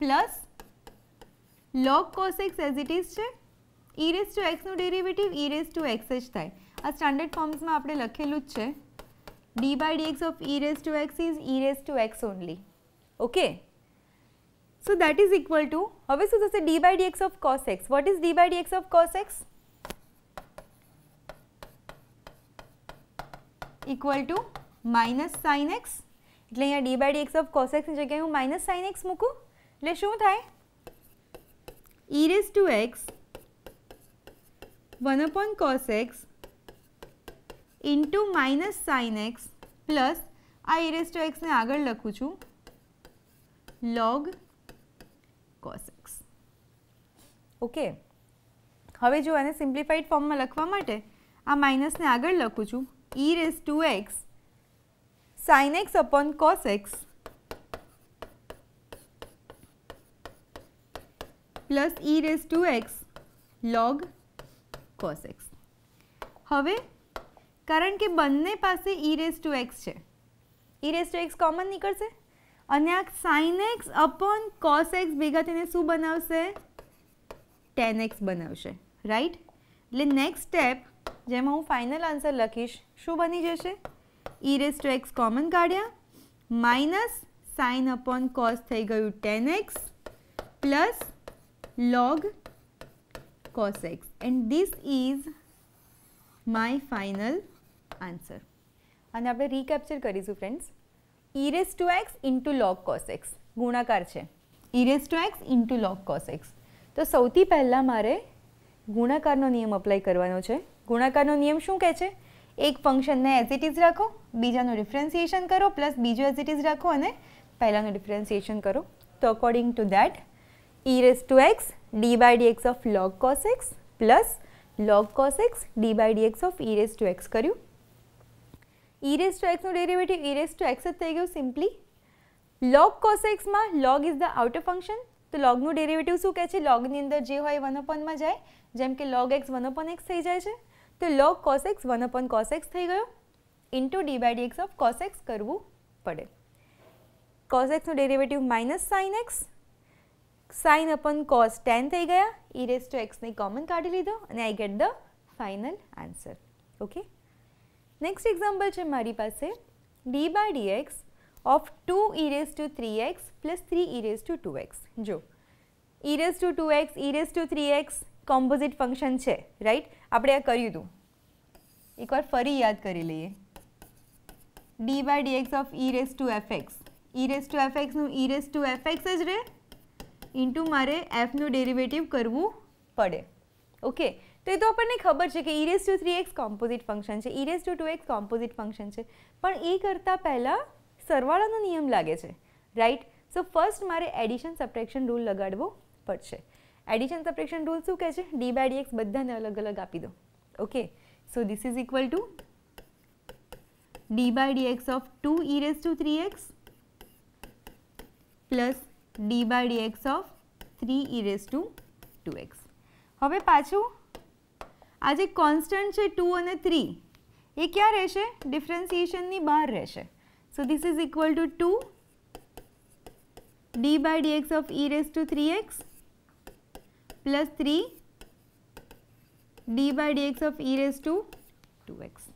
plus log cos x as it is છે e race to એક્સનું derivative e raise to x જ થાય. આ સ્ટાન્ડર્ડ ફોર્મ્સમાં આપણે લખેલું જ છે d by d x of e to x is e raise to x only okay so that is equal to હવે શું થશે? D by dx of cos x what is d by dx of cos x equal to minus sine x એટલે અહીંયા d by d x of કોસેક્સની જગ્યાએ હું minus sine x મૂકું. એટલે શું થાય? Raise to x one upon cos x into minus sine x plus આ raise to એક્સને આગળ લખું છું. લોગ કોસ એક્સ ઓકે હવે જો આને સિમ્પ્લિફાઈડ ફોર્મમાં લખવા માટે આ માઇનસને આગળ લખું છું. E raised to x sin x upon cos x plus e raised to x log cos x. હવે, કારણ કે બંને પાસે ઈ રેસ ટુ એક્સ છે e raise to x common નીકળશે? અને આ sin x upon cos x ભેગા થઈને શું બનાવશે? ટેન એક્સ બનાવશે. રાઈટ એટલે નેક્સ્ટ સ્ટેપ જેમાં હું ફાઇનલ આન્સર લખીશ, શું બની જશે? E raise to x common કાઢ્યા માઇનસ સાઇન અપોન કોસ થઈ ગયું tan x plus log cos x and this is my final answer અને આપણે રીકેપ્ચર કરીશું friends e raise to x into log cos x ગુણાકાર છે. E raise to x into log cos x તો સૌથી પહેલાં મારે ગુણાકારનો નિયમ અપ્લાય કરવાનો છે. ગુણાકારનો નિયમ શું કહે છે? એક ફંક્શનને એઝ ઇટ ઇઝ રાખો, બીજાનું ડિફરન્સિએશન કરો પ્લસ બીજું એઝ ઇટ ઇઝ રાખો અને પહેલાંનું ડિફરન્સિએશન કરો. તો according to that e to x d by d x of log cos x plus log cos x d by d x of e to x કર્યું. E to એક્સનું derivative e to x જ થઈ ગયું simply log cos એક્સમાં log is the outer function તો લોગનું derivative શું કહે છે? લોગની અંદર જે હોય વન અપોનમાં જાય. જેમ કે log x one upon x થઈ જાય છે, તો log cos x one upon cos x થઈ ગયો. Into d by d x of cos x કરવું પડે. Cos એક્સનું derivative minus sine x sine upon cos tan થઈ ગયા. ઈ રેસ ટુ એક્સને કોમન કાઢી લીધો અને I get the final answer okay next example છે મારી પાસે d by d x of two e raise to three x plus three e raise to two x જો e raise to two x e raise to three x composite function છે right આપણે આ કર્યું હતું. એકવાર ફરી યાદ કરી લઈએ. D by d x of e raise to f x e raise to f એક્સનું e raise to f x જ રહે ઇન્ટુ મારે એફનું ડેરિવેટિવ કરવું પડે. ઓકે તો એ તો આપણને ખબર છે કે e raise to three x composite function છે. E raise to two x composite function છે. પણ એ કરતાં પહેલાં સરવાળાનો નિયમ લાગે છે રાઈટ સો ફર્સ્ટ મારે એડિશન સપ્રેક્શન રૂલ લગાડવો પડશે. એડિશન સપ્રેક્શન રૂલ શું કહે છે? ડી બાય ડીએક્સ બધાને અલગ અલગ આપી દો. Okay so this is equal to d by d x of two e raise to three x plus d by d x of three e raise to two x હવે પાછું, આ જે constant છે ટુ અને three એ ક્યાં રહેશે? ડિફરન્સિએશનની બહાર રહેશે. So this is equal to two d by d x of e raised to three x plus three d by dx of of raised to to two x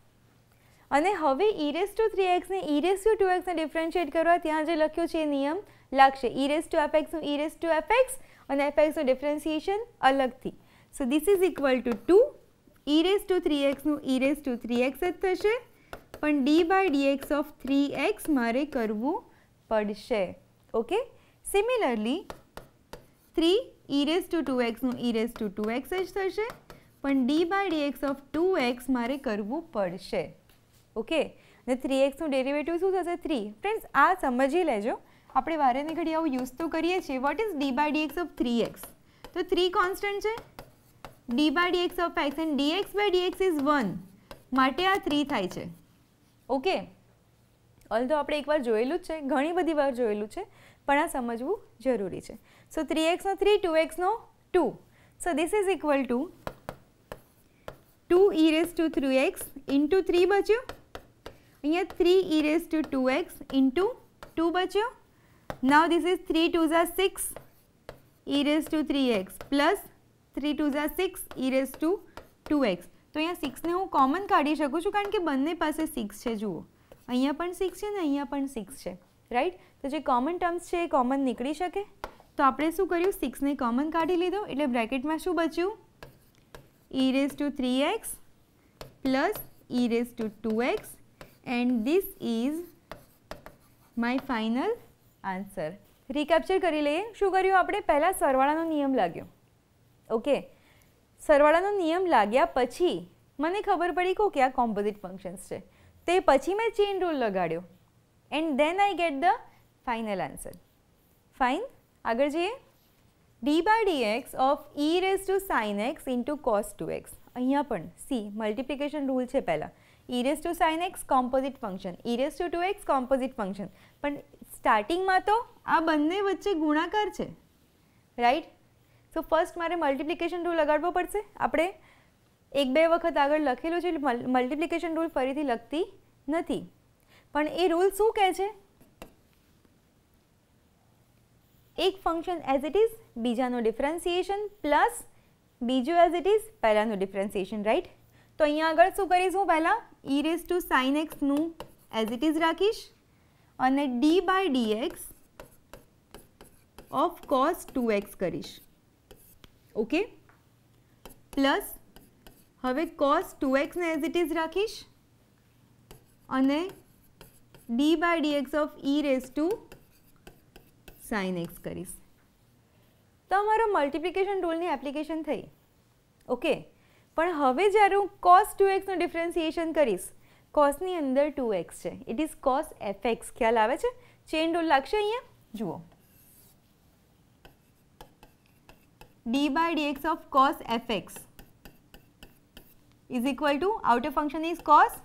અને હવે e raised ટુ થ્રી ને e raised to two ને differentiate કરવા ત્યાં જે લખ્યું છે એ નિયમ લાગશે. ઈ raised ટુ fx નું e raised ટુ fx અને fx નું ડિફરન્શિએશન અલગથી. So this is equal to two e raised to three એક્સનું e raised three x જ થશે. પણ d by d x of three x મારે કરવું પડશે. Okay similarly three e to two એક્સનું e to two x જ થશે. પણ d by d x of two x મારે કરવું પડશે. ઓકે અને થ્રી એક્સનું ડેરિવેટિવ શું થશે? થ્રી ફ્રેન્ડ્સ આ સમજી લેજો. આપણે વારેની ઘડી આવું યુઝ તો કરીએ છીએ. What is d by d x of three x તો થ્રી કોન્સ્ટન્ટ છે. D by d x of x and dx by d x is one માટે આ થ્રી થાય છે. ઓકે ઓલ તો આપણે એકવાર જોયેલું જ છે, ઘણી બધી વાર જોયેલું છે, પણ આ સમજવું જરૂરી છે. સો થ્રી એક્સનો three two એક્સનો two so this is equal to two e raise to three x into three બચ્યો? અહીંયા three e raise to two x into two બચ્યો? Now this is three two Jha six e to three x plus three two Jha six e raise to two x તો અહીંયા સિક્સને હું common કાઢી શકું છું, કારણ કે બંને પાસે સિક્સ છે, જુઓ. અહીંયા પણ સિક્સ છે ને અહીંયા પણ સિક્સ છે. રાઈટ તો જે કોમન ટર્મ્સ છે એ કોમન નીકળી શકે? તો આપણે શું કર્યું? સિક્સને કોમન કાઢી લીધો. એટલે બ્રેકેટમાં શું બચ્યું? E raise to three x plus e raise to two x and this is my final answer recapture કરી લઈએ. શું કર્યું આપણે? પહેલાં સરવાળાનો નિયમ લાગ્યો. ઓકે સરવાળાનો નિયમ લાગ્યા પછી મને ખબર પડી કહું કે આ કોમ્પોઝિટ ફંક્શન્સ છે. તે પછી મેં chain rule લગાડ્યો. And then I get the final answer fine આગળ જઈએ. D by d x of e raised to sine x into cos two x અહીંયા પણ સી મલ્ટિપ્લિકેશન રૂલ છે પહેલાં. E raised to sine x composite function e raised to two x composite function પણ સ્ટાર્ટિંગમાં તો આ બંને વચ્ચે ગુણાકાર છે. રાઈટ સો ફર્સ્ટ મારે મલ્ટિપ્લિકેશન રૂલ લગાડવો પડશે. આપણે એક બે વખત આગળ લખેલું છે, એટલે મલ્ટિપ્લિકેશન રૂલ ફરીથી લખતી નથી. પણ એ રૂલ શું કહે છે? એક ફંક્શન એઝ ઇટ ઇઝ બીજાનું ડિફરન્સિએશન પ્લસ બીજું એઝ ઇટ ઇઝ પહેલાંનું ડિફરન્સિએશન રાઈટ તો અહીંયા આગળ શું કરીશું પહેલાં? ઈ રેસ ટુ સાઇન એક્સનું એઝ ઇટ ઇઝ રાખીશ અને d by d x of cos two x કરીશ. ઓકે પ્લસ હવે કોસ ટુ એક્સને એઝ ઇટ ઇઝ રાખીશ અને d by d x of e raise to sine x કરીશ. તો અમારો મલ્ટિપ્લિકેશન રૂલની એપ્લિકેશન થઈ. ઓકે પણ હવે જ્યારે હું કોસ ટુ એક્સનું ડિફરન્સિએશન કરીશ કોસની અંદર ટુ એક્સ છે. It is cos f x ખ્યાલ આવે છે? ચેન રૂલ લાગશે અહીંયા? જુઓ. D by d x of cos f x is equal to function is is cos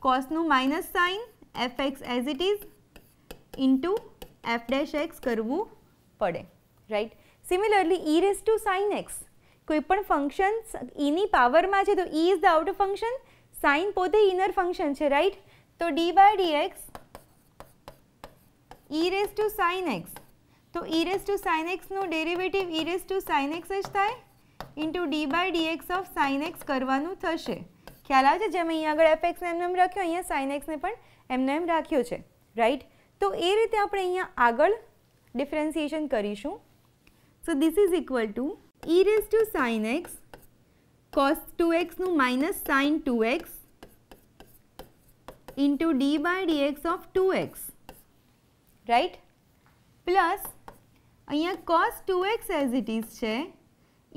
કોસનું minus sine f x as it is into f dash x કરવું પડે right similarly e raise to sine x કોઈ પણ function ઈની પાવરમાં છે, તો e is the outer function sine પોતે inner function છે રાઈટ તો d by d x e raise to sine x તો e race to sine એક્સનું derivative e raise to sine જ થાય? Into d by d x of sine x કરવાનું થશે. ખ્યાલ આવે છે? જેમ અહીંયા આગળ એફ એક્સને એમને એમ રાખ્યો, અહીંયા સાઇન એક્સને પણ એમને એમ રાખ્યો છે. રાઈટ તો એ રીતે આપણે અહીંયા આગળ ડિફરન્સિએશન કરીશું. So this is equal to e raise to sine x cos two એક્સનું minus sine two x into d by d x of two x right plus અહીંયા cos two x as it is છે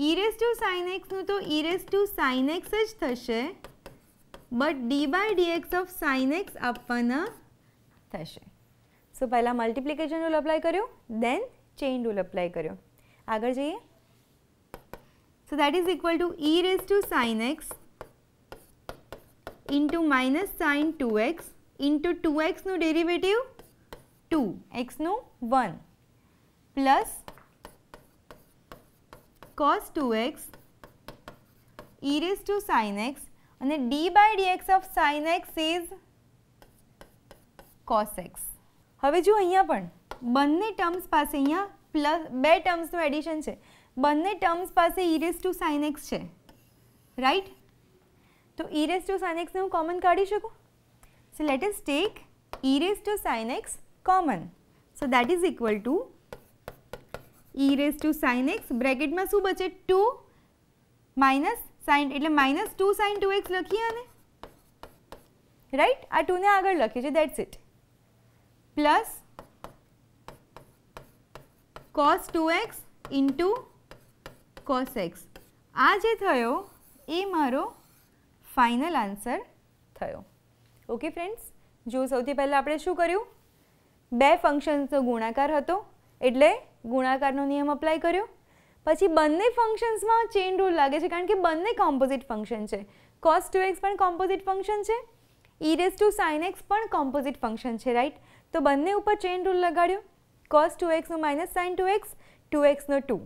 e raise to sine એક્સનું તો e raise to sine x જ થશે. But d by dx of sine x આપવાના થશે. So પહેલાં multiplication rule apply કર્યો દેન ચેઇન રૂલ અપ્લાય કર્યો. આગળ જઈએ. So, that is equal to e raised to sin x into minus sin 2x into 2x નું derivative two એક્સનું one plus cos 2x e raised to sin x અને d by dx of sin x is cos x. હવે જો અહીંયા પણ બંને terms પાસે અહીંયા plus બે ટર્મ્સનું એડિશન છે, બંને ટર્મ્સ પાસે e raise to sine x છે. રાઈટ તો ઇરેસ ટુ સાઇન એક્સને હું કોમન કાઢી શકું? So let is take e raise to sine x common so that is equal to e raise to sine x બ્રેકેટમાં શું બચે? Two minus sine એટલે minus two sine two x લખીએ અને? Right આ ટુને આગળ લખીએ છીએ that's it plus cos two x into cos x આ જે થયો, એ મારો ફાઇનલ આન્સર થયો. ઓકે ફ્રેન્ડ્સ જો સૌથી પહેલાં આપણે શું કર્યું? બે ફંક્શન્સનો ગુણાકાર હતો, એટલે ગુણાકારનો નિયમ અપ્લાય કર્યો. પછી બંને ફંક્શન્સમાં ચેન રૂલ લાગે છે કારણ કે બંને કોમ્પોઝિટ ફંક્શન છે. કોસ ટુ એક્સ પણ કોમ્પોઝિટ ફંક્શન છે. E raise to sine x પણ કોમ્પોઝિટ ફંક્શન છે રાઈટ તો બંને ઉપર ચેન રૂલ લગાડ્યો. Cos two એક્સનું minus sine two x two એક્સનો two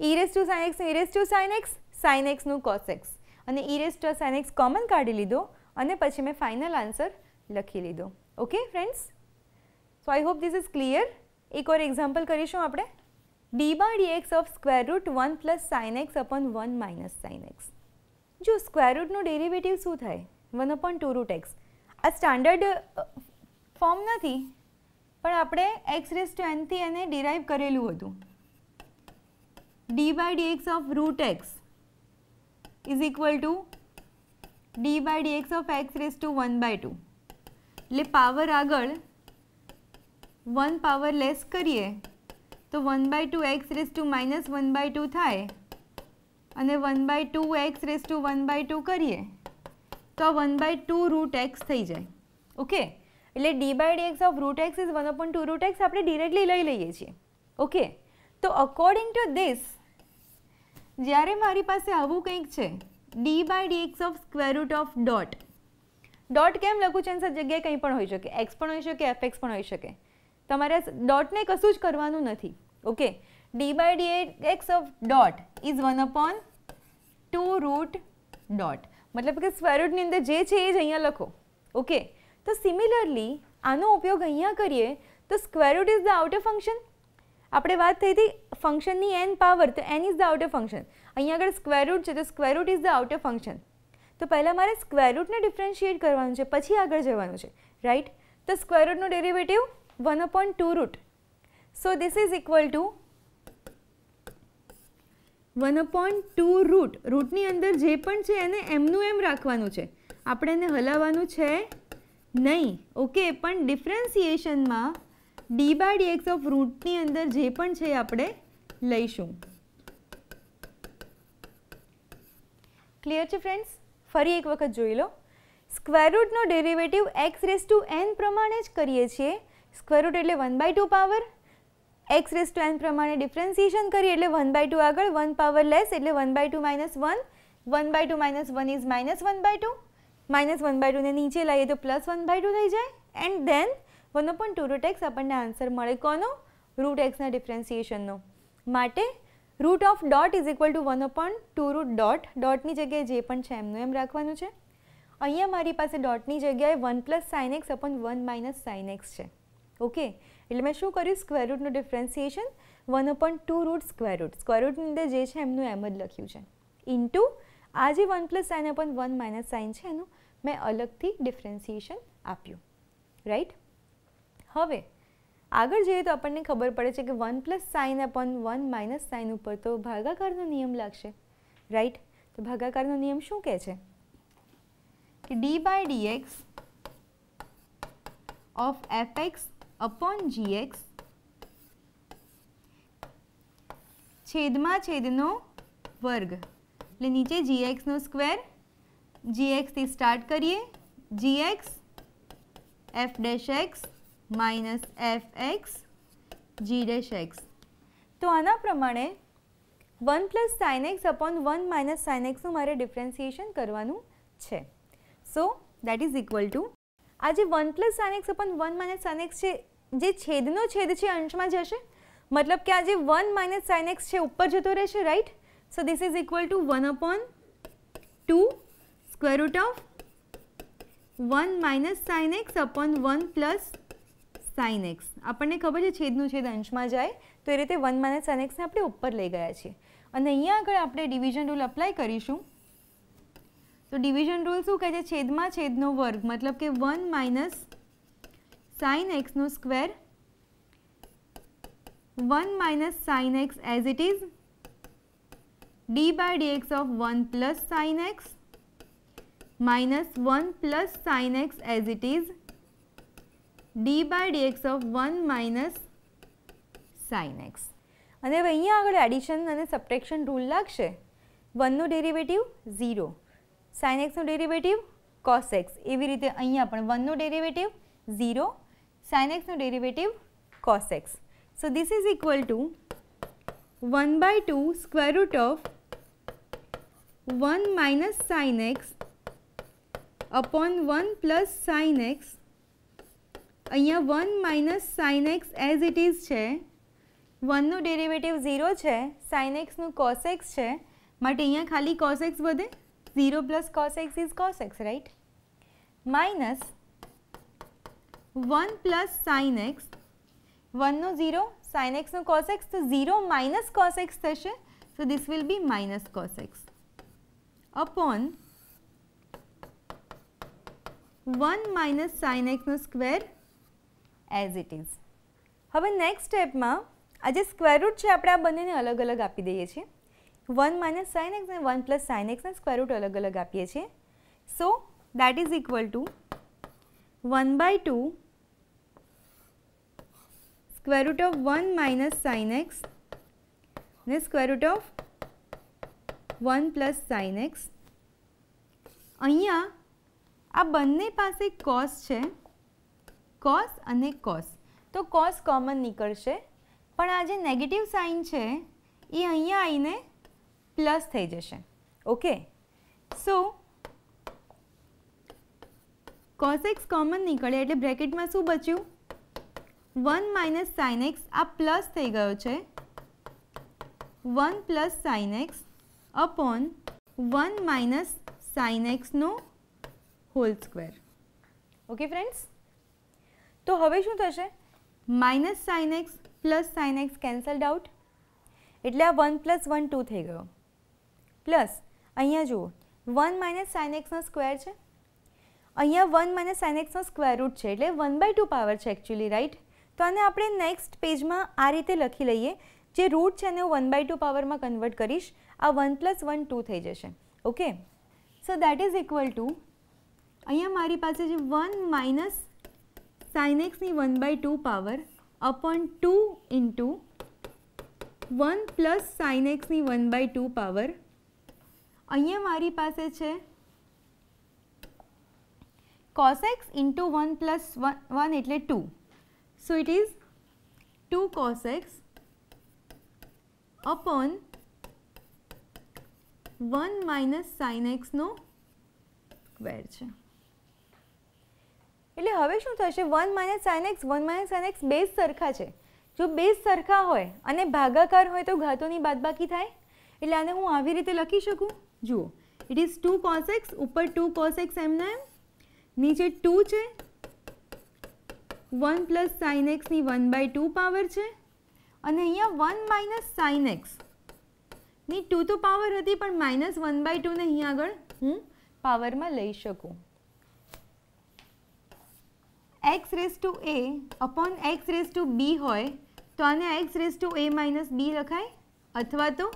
e raise to sine x e raise to sine x sine એક્સનું cos x અને e raise to sine x common કાઢી લીધો અને પછી મેં ફાઇનલ આન્સર લખી લીધો. Okay friends so I hope this is clear એક ઓર એક્ઝામ્પલ કરીશું આપણે. D by d x of square root one plus sine x upon one minus sine x જો સ્ક્વેર રૂટનું ડેરિવેટિવ શું થાય? One upon two root x આ standard form નથી, પણ આપણે એક્સ રેસ ટુ એનથી એને ડિરાઈવ કરેલું હતું. D by d x of root x is equal to d by d x of x raise to one by two એટલે power આગળ વન પાવર લેસ કરીએ, તો one by two x raise to minus one by two થાય. અને one by two x raise to one by two કરીએ, તો one by two root x થઈ જાય. ઓકે એટલે d by d x of root x is one upon two root x આપણે directly લઈ લઈએ છીએ. ઓકે તો અકોર્ડિંગ ટુ ધીસ જ્યારે મારી પાસે આવું કંઈક છે d by d x of square root of dot dot કેમ લખું છે? એની જગ્યાએ કંઈ પણ હોઈ શકે. એક્સ પણ હોઈ શકે એફ એક્સ પણ હોઈ શકે. તમારે ડોટને કશું જ કરવાનું નથી. Okay d by d x of dot is one upon two root dot મતલબ કે સ્વરૂટની અંદર જે છે એ જ અહીંયા લખો. ઓકે તો સિમિલરલી આનો ઉપયોગ અહીંયા કરીએ તો square root is the outer function આપણે વાત થઈ હતી ફંક્શનની એન પાવર તો n is the outer function અહીંયા આગળ સ્ક્વેરરૂટ છે, તો square root is the outer function તો પહેલાં મારે સ્ક્વેરરૂટને ડિફરન્શિએટ કરવાનું છે, પછી આગળ જવાનું છે. રાઈટ તો સ્ક્વેરરૂટનું derivative one upon two root so this is equal to one upon two root રૂટની અંદર જે પણ છે એને એમનું એમ રાખવાનું છે. આપણે એને હલાવવાનું છે નહીં. ઓકે પણ ડિફરન્સિએશનમાં ડી બાય ડીએક્સ ઓફ રૂટની અંદર જે પણ છે આપણે લઈશું. ક્લિયર છે ફ્રેન્ડ્સ ફરી એક વખત જોઈ લો. Square રૂટનો derivative x raise to n પ્રમાણે જ કરીએ છીએ. સ્ક્વેર રૂટ એટલે one by two power x raise to n પ્રમાણે ડિફરન્સિએશન કરીએ એટલે વન બાય ટુ આગળ વન પાવર લેસ એટલે one by two minus one one by two minus one is minus one by two minus one by ટુને નીચે લઈએ તો plus one by two થઈ જાય. And then one upon two root x આપણને answer મળે કોનો? Root એક્સના ડિફરન્સિએશનનો માટે root of dot is equal to one upon two root dot ડોટની જગ્યાએ જે પણ છે એમનું એમ રાખવાનું છે. અહીંયા મારી પાસે ડોટની જગ્યાએ one plus sine x upon one minus sine x છે. ઓકે? એટલે મેં શું કર્યું? Square રૂટનું differentiation one upon two root square root square રૂટની અંદર જે છે એમનું એમ જ લખ્યું છે. ઇન્ટુ આ જે one plus sine upon one minus sine છે એનું મેં અલગથી ડિફરન્સિએશન આપ્યું. રાઈટ હવે, આગળ જઈએ તો આપણને ખબર પડે છે કે one plus sine upon one minus sine ઉપર તો ભાગાકારનો નિયમ લાગશે. રાઈટ તો ભાગાકારનો નિયમ શું કહે છે? કે d by dx of f x upon gx છેદમાં છેદનો વર્ગ. એટલે નીચે જીએક્સનો સ્ક્વેર જીએક્સથી સ્ટાર્ટ કરીએ gx f dash x, minus f x, g dash x. તો આના પ્રમાણે one plus sine x upon one minus sine એક્સનું મારે ડિફરન્સિએશન કરવાનું છે. So that is equal to આ જે one plus sine x upon one minus sine x છે, જે છેદનો છેદ છે અંશમાં જશે. મતલબ કે આ જે વન માઇનસ સાઇન એક્સ છે, ઉપર જતો રહેશે right so this is equal to one upon two square root of one minus sine x upon one plus sine x આપણને ખબર છે છેદનું છેદ અંશમાં જાય, તો એ રીતે વન માઇનસ સાઇન એક્સને આપણે ઉપર લઈ ગયા છીએ. અને અહીંયા આગળ આપણે ડિવિઝન રૂલ અપ્લાય કરીશું. તો ડિવિઝન રૂલ શું કહે છે? છેદમાં છેદનો વર્ગ. મતલબ કે one minus sine એક્સનો square one minus sine x as it is d by dx of 1 plus sin x minus 1 plus sin x as it is d by dx of 1 minus sin x. અને હવે અહીંયા આગળ addition અને subtraction rule લાગશે. વનનું derivative zero sine એક્સનું derivative cos x એવી રીતે અહીંયા પણ વનનું derivative zero sine એક્સનું derivative cos x so this is equal to one by two square root of one minus sine x upon one plus sine x અહીંયા one minus sine x as it is છે. વનનું derivative zero છે. Sine એક્સનું cos x છે. માટે અહીંયા ખાલી cos x વધે? Zero plus cos x is cos x right minus one plus sine x sin zero sine એક્સનું cos x તો ઝીરો માઇનસ કોસેક્સ થશે so this will be minus cos x. Upon 1 minus sine એક્સનો square as it is. હવે next સ્ટેપમાં આ જે square root છે, આપણે આ બંનેને અલગ અલગ આપી દઈએ છીએ. વન માઇનસ સાઇન એક્સ અને વન પ્લસ સાઇન એક્સના સ્ક્વેર રૂટ અલગ અલગ આપીએ છીએ. So that is equal to one by two square root of one minus sine x અને square root of one plus sine x અહીંયા આ બંને પાસે કોસ છે કોસ અને કોસ તો કોસ કોમન નીકળશે. પણ આ જે નેગેટિવ સાઇન છે, એ અહીંયા આવીને પ્લસ થઈ જશે. Okay so cos x common નીકળે એટલે બ્રેકેટમાં શું બચ્યું? વન માઇનસ સાઇન એક્સ આ પ્લસ થઈ ગયો છે. One plus sine x upon one minus sine એક્સનો whole square okay friends તો હવે શું થશે? Minus sine x plus sine x cancelled out એટલે આ વન પ્લસ વન ટુ થઈ ગયો. પ્લસ, અહીંયા જુઓ, વન માઇનસ સાઇન એક્સનો સ્ક્વેર છે. અહીંયા વન માઇનસ સાઇન એક્સનો સ્ક્વેર રૂટ છે એટલે વન બાય ટુ પાવર છે એકચ્યુઅલી રાઈટ તો આને આપણે નેક્સ્ટ પેજમાં આ રીતે લખી લઈએ, જે રૂટ છે એને હું વન બાય ટુ પાવરમાં કન્વર્ટ કરીશ, આ વન પ્લસ વન ટુ થઈ જશે. Okay so that is equal to અહીંયા મારી પાસે છે one minus sine એક્સની one by two power upon two into one plus sine એક્સની one by two power અહીંયા મારી પાસે છે કોસ એક્સ 1 plus 1, 1 એટલે 2. So it is 2 cos x upon 1 minus sin x square છે. એટલે હવે શું થશે? One minus sine x one minus sine x base સરખા છે. જો બેઝ સરખા હોય અને ભાગાકાર હોય તો ઘાતોની બાદબાકી થાય. એટલે આને હું આવી રીતે લખી શકું? જુઓ. ઇટ ઇઝ ટુ કોસ ઉપર ટુ કોસ એક્સ એમના એમ. નીચે ટુ છે. વન પ્લસ સાઇન એક્સની વન બાય ટુ પાવર છે. અને અહીંયા વન માઇનસ સાઇન એક્સની ટુ તો પાવર હતી, પણ માઇનસ વન બાય ટુને અહીંયા આગળ હું પાવરમાં લઈ શકું. X raise to a upon x raise to b હોય, તો આને x raise to a minus b લખાય? અથવા તો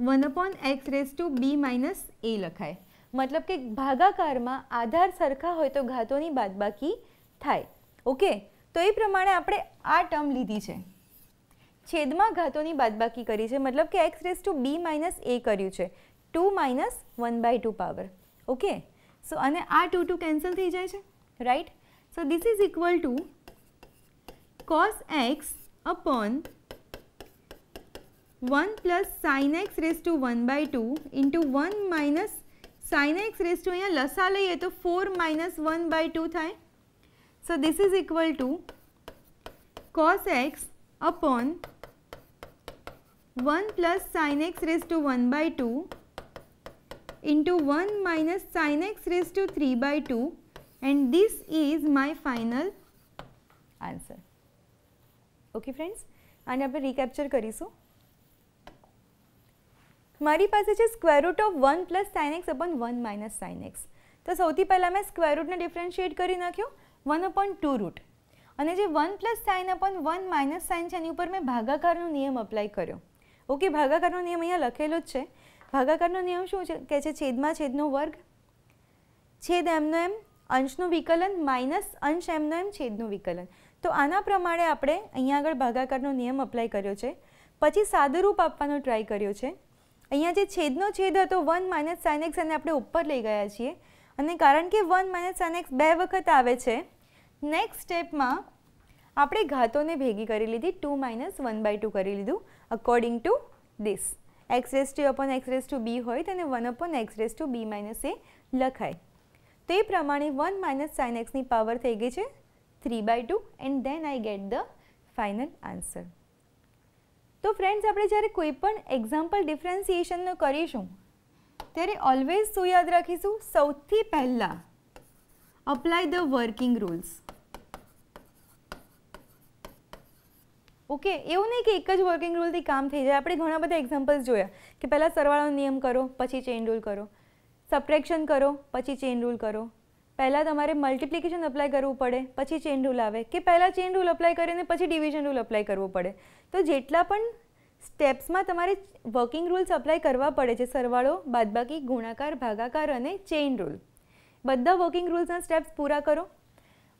one upon x raise to b minus a લખાય. મતલબ કે ભાગાકારમાં આધાર સરખા હોય તો ઘાતોની બાદબાકી થાય. ઓકે? તો એ પ્રમાણે આપણે આ ટર્મ લીધી છે. છેદમાં ઘાતોની બાદબાકી કરી છે. મતલબ કે x raise to b minus a કર્યું છે. Two minus one by two power. Okay? So અને આ ટુ ટુ કેન્સલ થઈ જાય છે. Right? So this is equal to cos x upon 1 plus sin x raised to 1 by 2 into 1 minus sin x raised to અહીંયા લસા લઈએ તો 4 minus 1 by 2 થાય so this is equal to cos x upon 1 plus sin x raised to 1 by 2 into 1 minus sin x raised to 3 by 2 and this is my final answer. Okay friends આને આપણે recapture કરીશું મારી પાસે છે square root of one plus sine x upon one minus sine x તો સૌથી પહેલાં મેં સ્ક્વેર રૂટને ડિફરન્શિએટ કરી નાખ્યો. વન અપોન ટુ રૂટ અને જે one plus sine upon one minus sine છે, એની ઉપર મેં ભાગાકારનો નિયમ અપ્લાય કર્યો. ઓકે ભાગાકારનો નિયમ અહીંયા લખેલો જ છે. ભાગાકારનો નિયમ શું છે? કે છે છેદમાં છેદનો વર્ગ. છેદ એમનો એમ અંશનું વિકલન માઇનસ અંશ એમનો એમ છેદનું વિકલન. તો આના પ્રમાણે આપણે અહીંયા આગળ ભાગાકારનો નિયમ અપ્લાય કર્યો છે. પછી સાદુરૂપ આપવાનો ટ્રાય કર્યો છે. અહીંયા જે છેદનો છેદ હતો વન માઇનસ સાઇન એક્સ અને આપણે ઉપર લઈ ગયા છીએ. અને કારણ કે વન માઇનસ સાઇન એક્સ બે વખત આવે છે નેક્સ્ટ સ્ટેપમાં આપણે ઘાતોને ભેગી કરી લીધી two minus one by two કરી લીધું according to this x raise to upon x raise to b હોય તેને one upon x raise to b minus a લખાય. તે પ્રમાણે વન માઇનસ સાઇન એક્સની પાવર થઈ ગઈ છે three by two and then I get the final answer તો ફ્રેન્ડ્સ આપણે જ્યારે કોઈ પણ એક્ઝામ્પલ ડિફરન્સિએશનનું કરીશું, ત્યારે ઓલવેઝ શું યાદ રાખીશું? સૌથી પહેલાં apply the working rules okay એવું નહીં કે એક જ વર્કિંગ રૂલથી કામ થઈ જાય. આપણે ઘણા બધા એક્ઝામ્પલ્સ જોયા કે પહેલાં સરવાળાનો નિયમ કરો, પછી ચેઇન રૂલ કરો. સપ્રેક્શન કરો, પછી ચેઇન રૂલ કરો. પહેલાં તમારે મલ્ટિપ્લિકેશન અપ્લાય કરવું પડે, પછી ચેન રૂલ આવે. કે પહેલાં ચેન રૂલ અપ્લાય કરીને પછી ડિવિઝન રૂલ અપ્લાય કરવો પડે. તો જેટલા પણ સ્ટેપ્સમાં તમારે વર્કિંગ રૂલ્સ અપ્લાય કરવા પડે છે, સરવાળો, બાદબાકી, ગુણાકાર, ભાગાકાર અને ચેઇન રૂલ બધા વર્કિંગ રૂલ્સના સ્ટેપ્સ પૂરા કરો.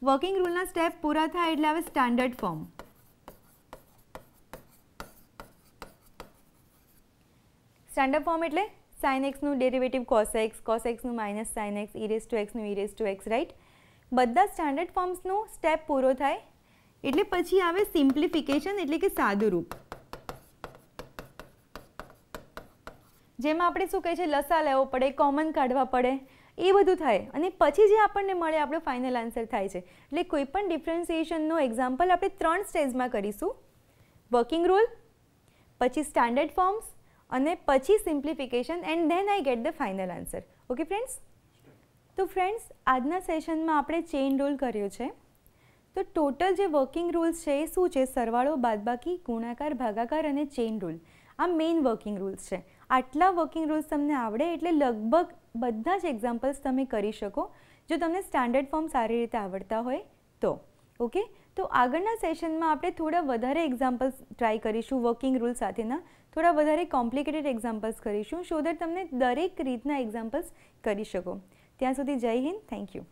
વર્કિંગ રૂલના સ્ટેપ પૂરા થાય એટલે આવે સ્ટાન્ડર્ડ ફોર્મ સ્ટાન્ડર્ડ ફોર્મ એટલે સાઇન એક્સનું derivative cos x cos એક્સનું minus sine x e raise to એક્સનું e raise to x right બધા સ્ટાન્ડર્ડ ફોર્મ્સનો સ્ટેપ પૂરો થાય. એટલે પછી આવે સિમ્પ્લિફિકેશન એટલે કે સાદુરૂપ. જેમાં આપણે શું કહે છે, લસા લેવો પડે કોમન કાઢવા પડે, એ બધું થાય. અને પછી જે આપણને મળે, આપણો ફાઇનલ આન્સર થાય છે. એટલે કોઈ પણ ડિફરન્સિએશનનો એક્ઝામ્પલ આપણે ત્રણ સ્ટેજમાં કરીશું. વર્કિંગ રૂલ પછી સ્ટાન્ડર્ડ ફોર્મ્સ અને પછી simplification and then I get the final answer okay friends તો ફ્રેન્ડ્સ આજના સેશનમાં આપણે ચેઇન રૂલ કર્યો છે. તો ટોટલ જે વર્કિંગ રૂલ્સ છે એ શું છે? સરવાળો, બાદબાકી, ગુણાકાર, ભાગાકાર અને ચેઇન રૂલ આ મેઇન વર્કિંગ રૂલ્સ છે. આટલા વર્કિંગ રૂલ્સ તમને આવડે એટલે લગભગ બધા જ એક્ઝામ્પલ્સ તમે કરી શકો. જો તમને સ્ટાન્ડર્ડ ફોર્મ સારી રીતે આવડતા હોય તો. ઓકે તો આગળના સેશનમાં આપણે થોડા વધારે એક્ઝામ્પલ્સ ટ્રાય કરીશું વર્કિંગ રૂલ સાથેના. થોડા વધારે કોમ્પ્લિકેટેડ એક્ઝામ્પલ્સ કરીશું શો દેટ તમને દરેક રીતના એક્ઝામ્પલ્સ કરી શકો. ત્યાં સુધી જય હિન્દ થેન્ક યુ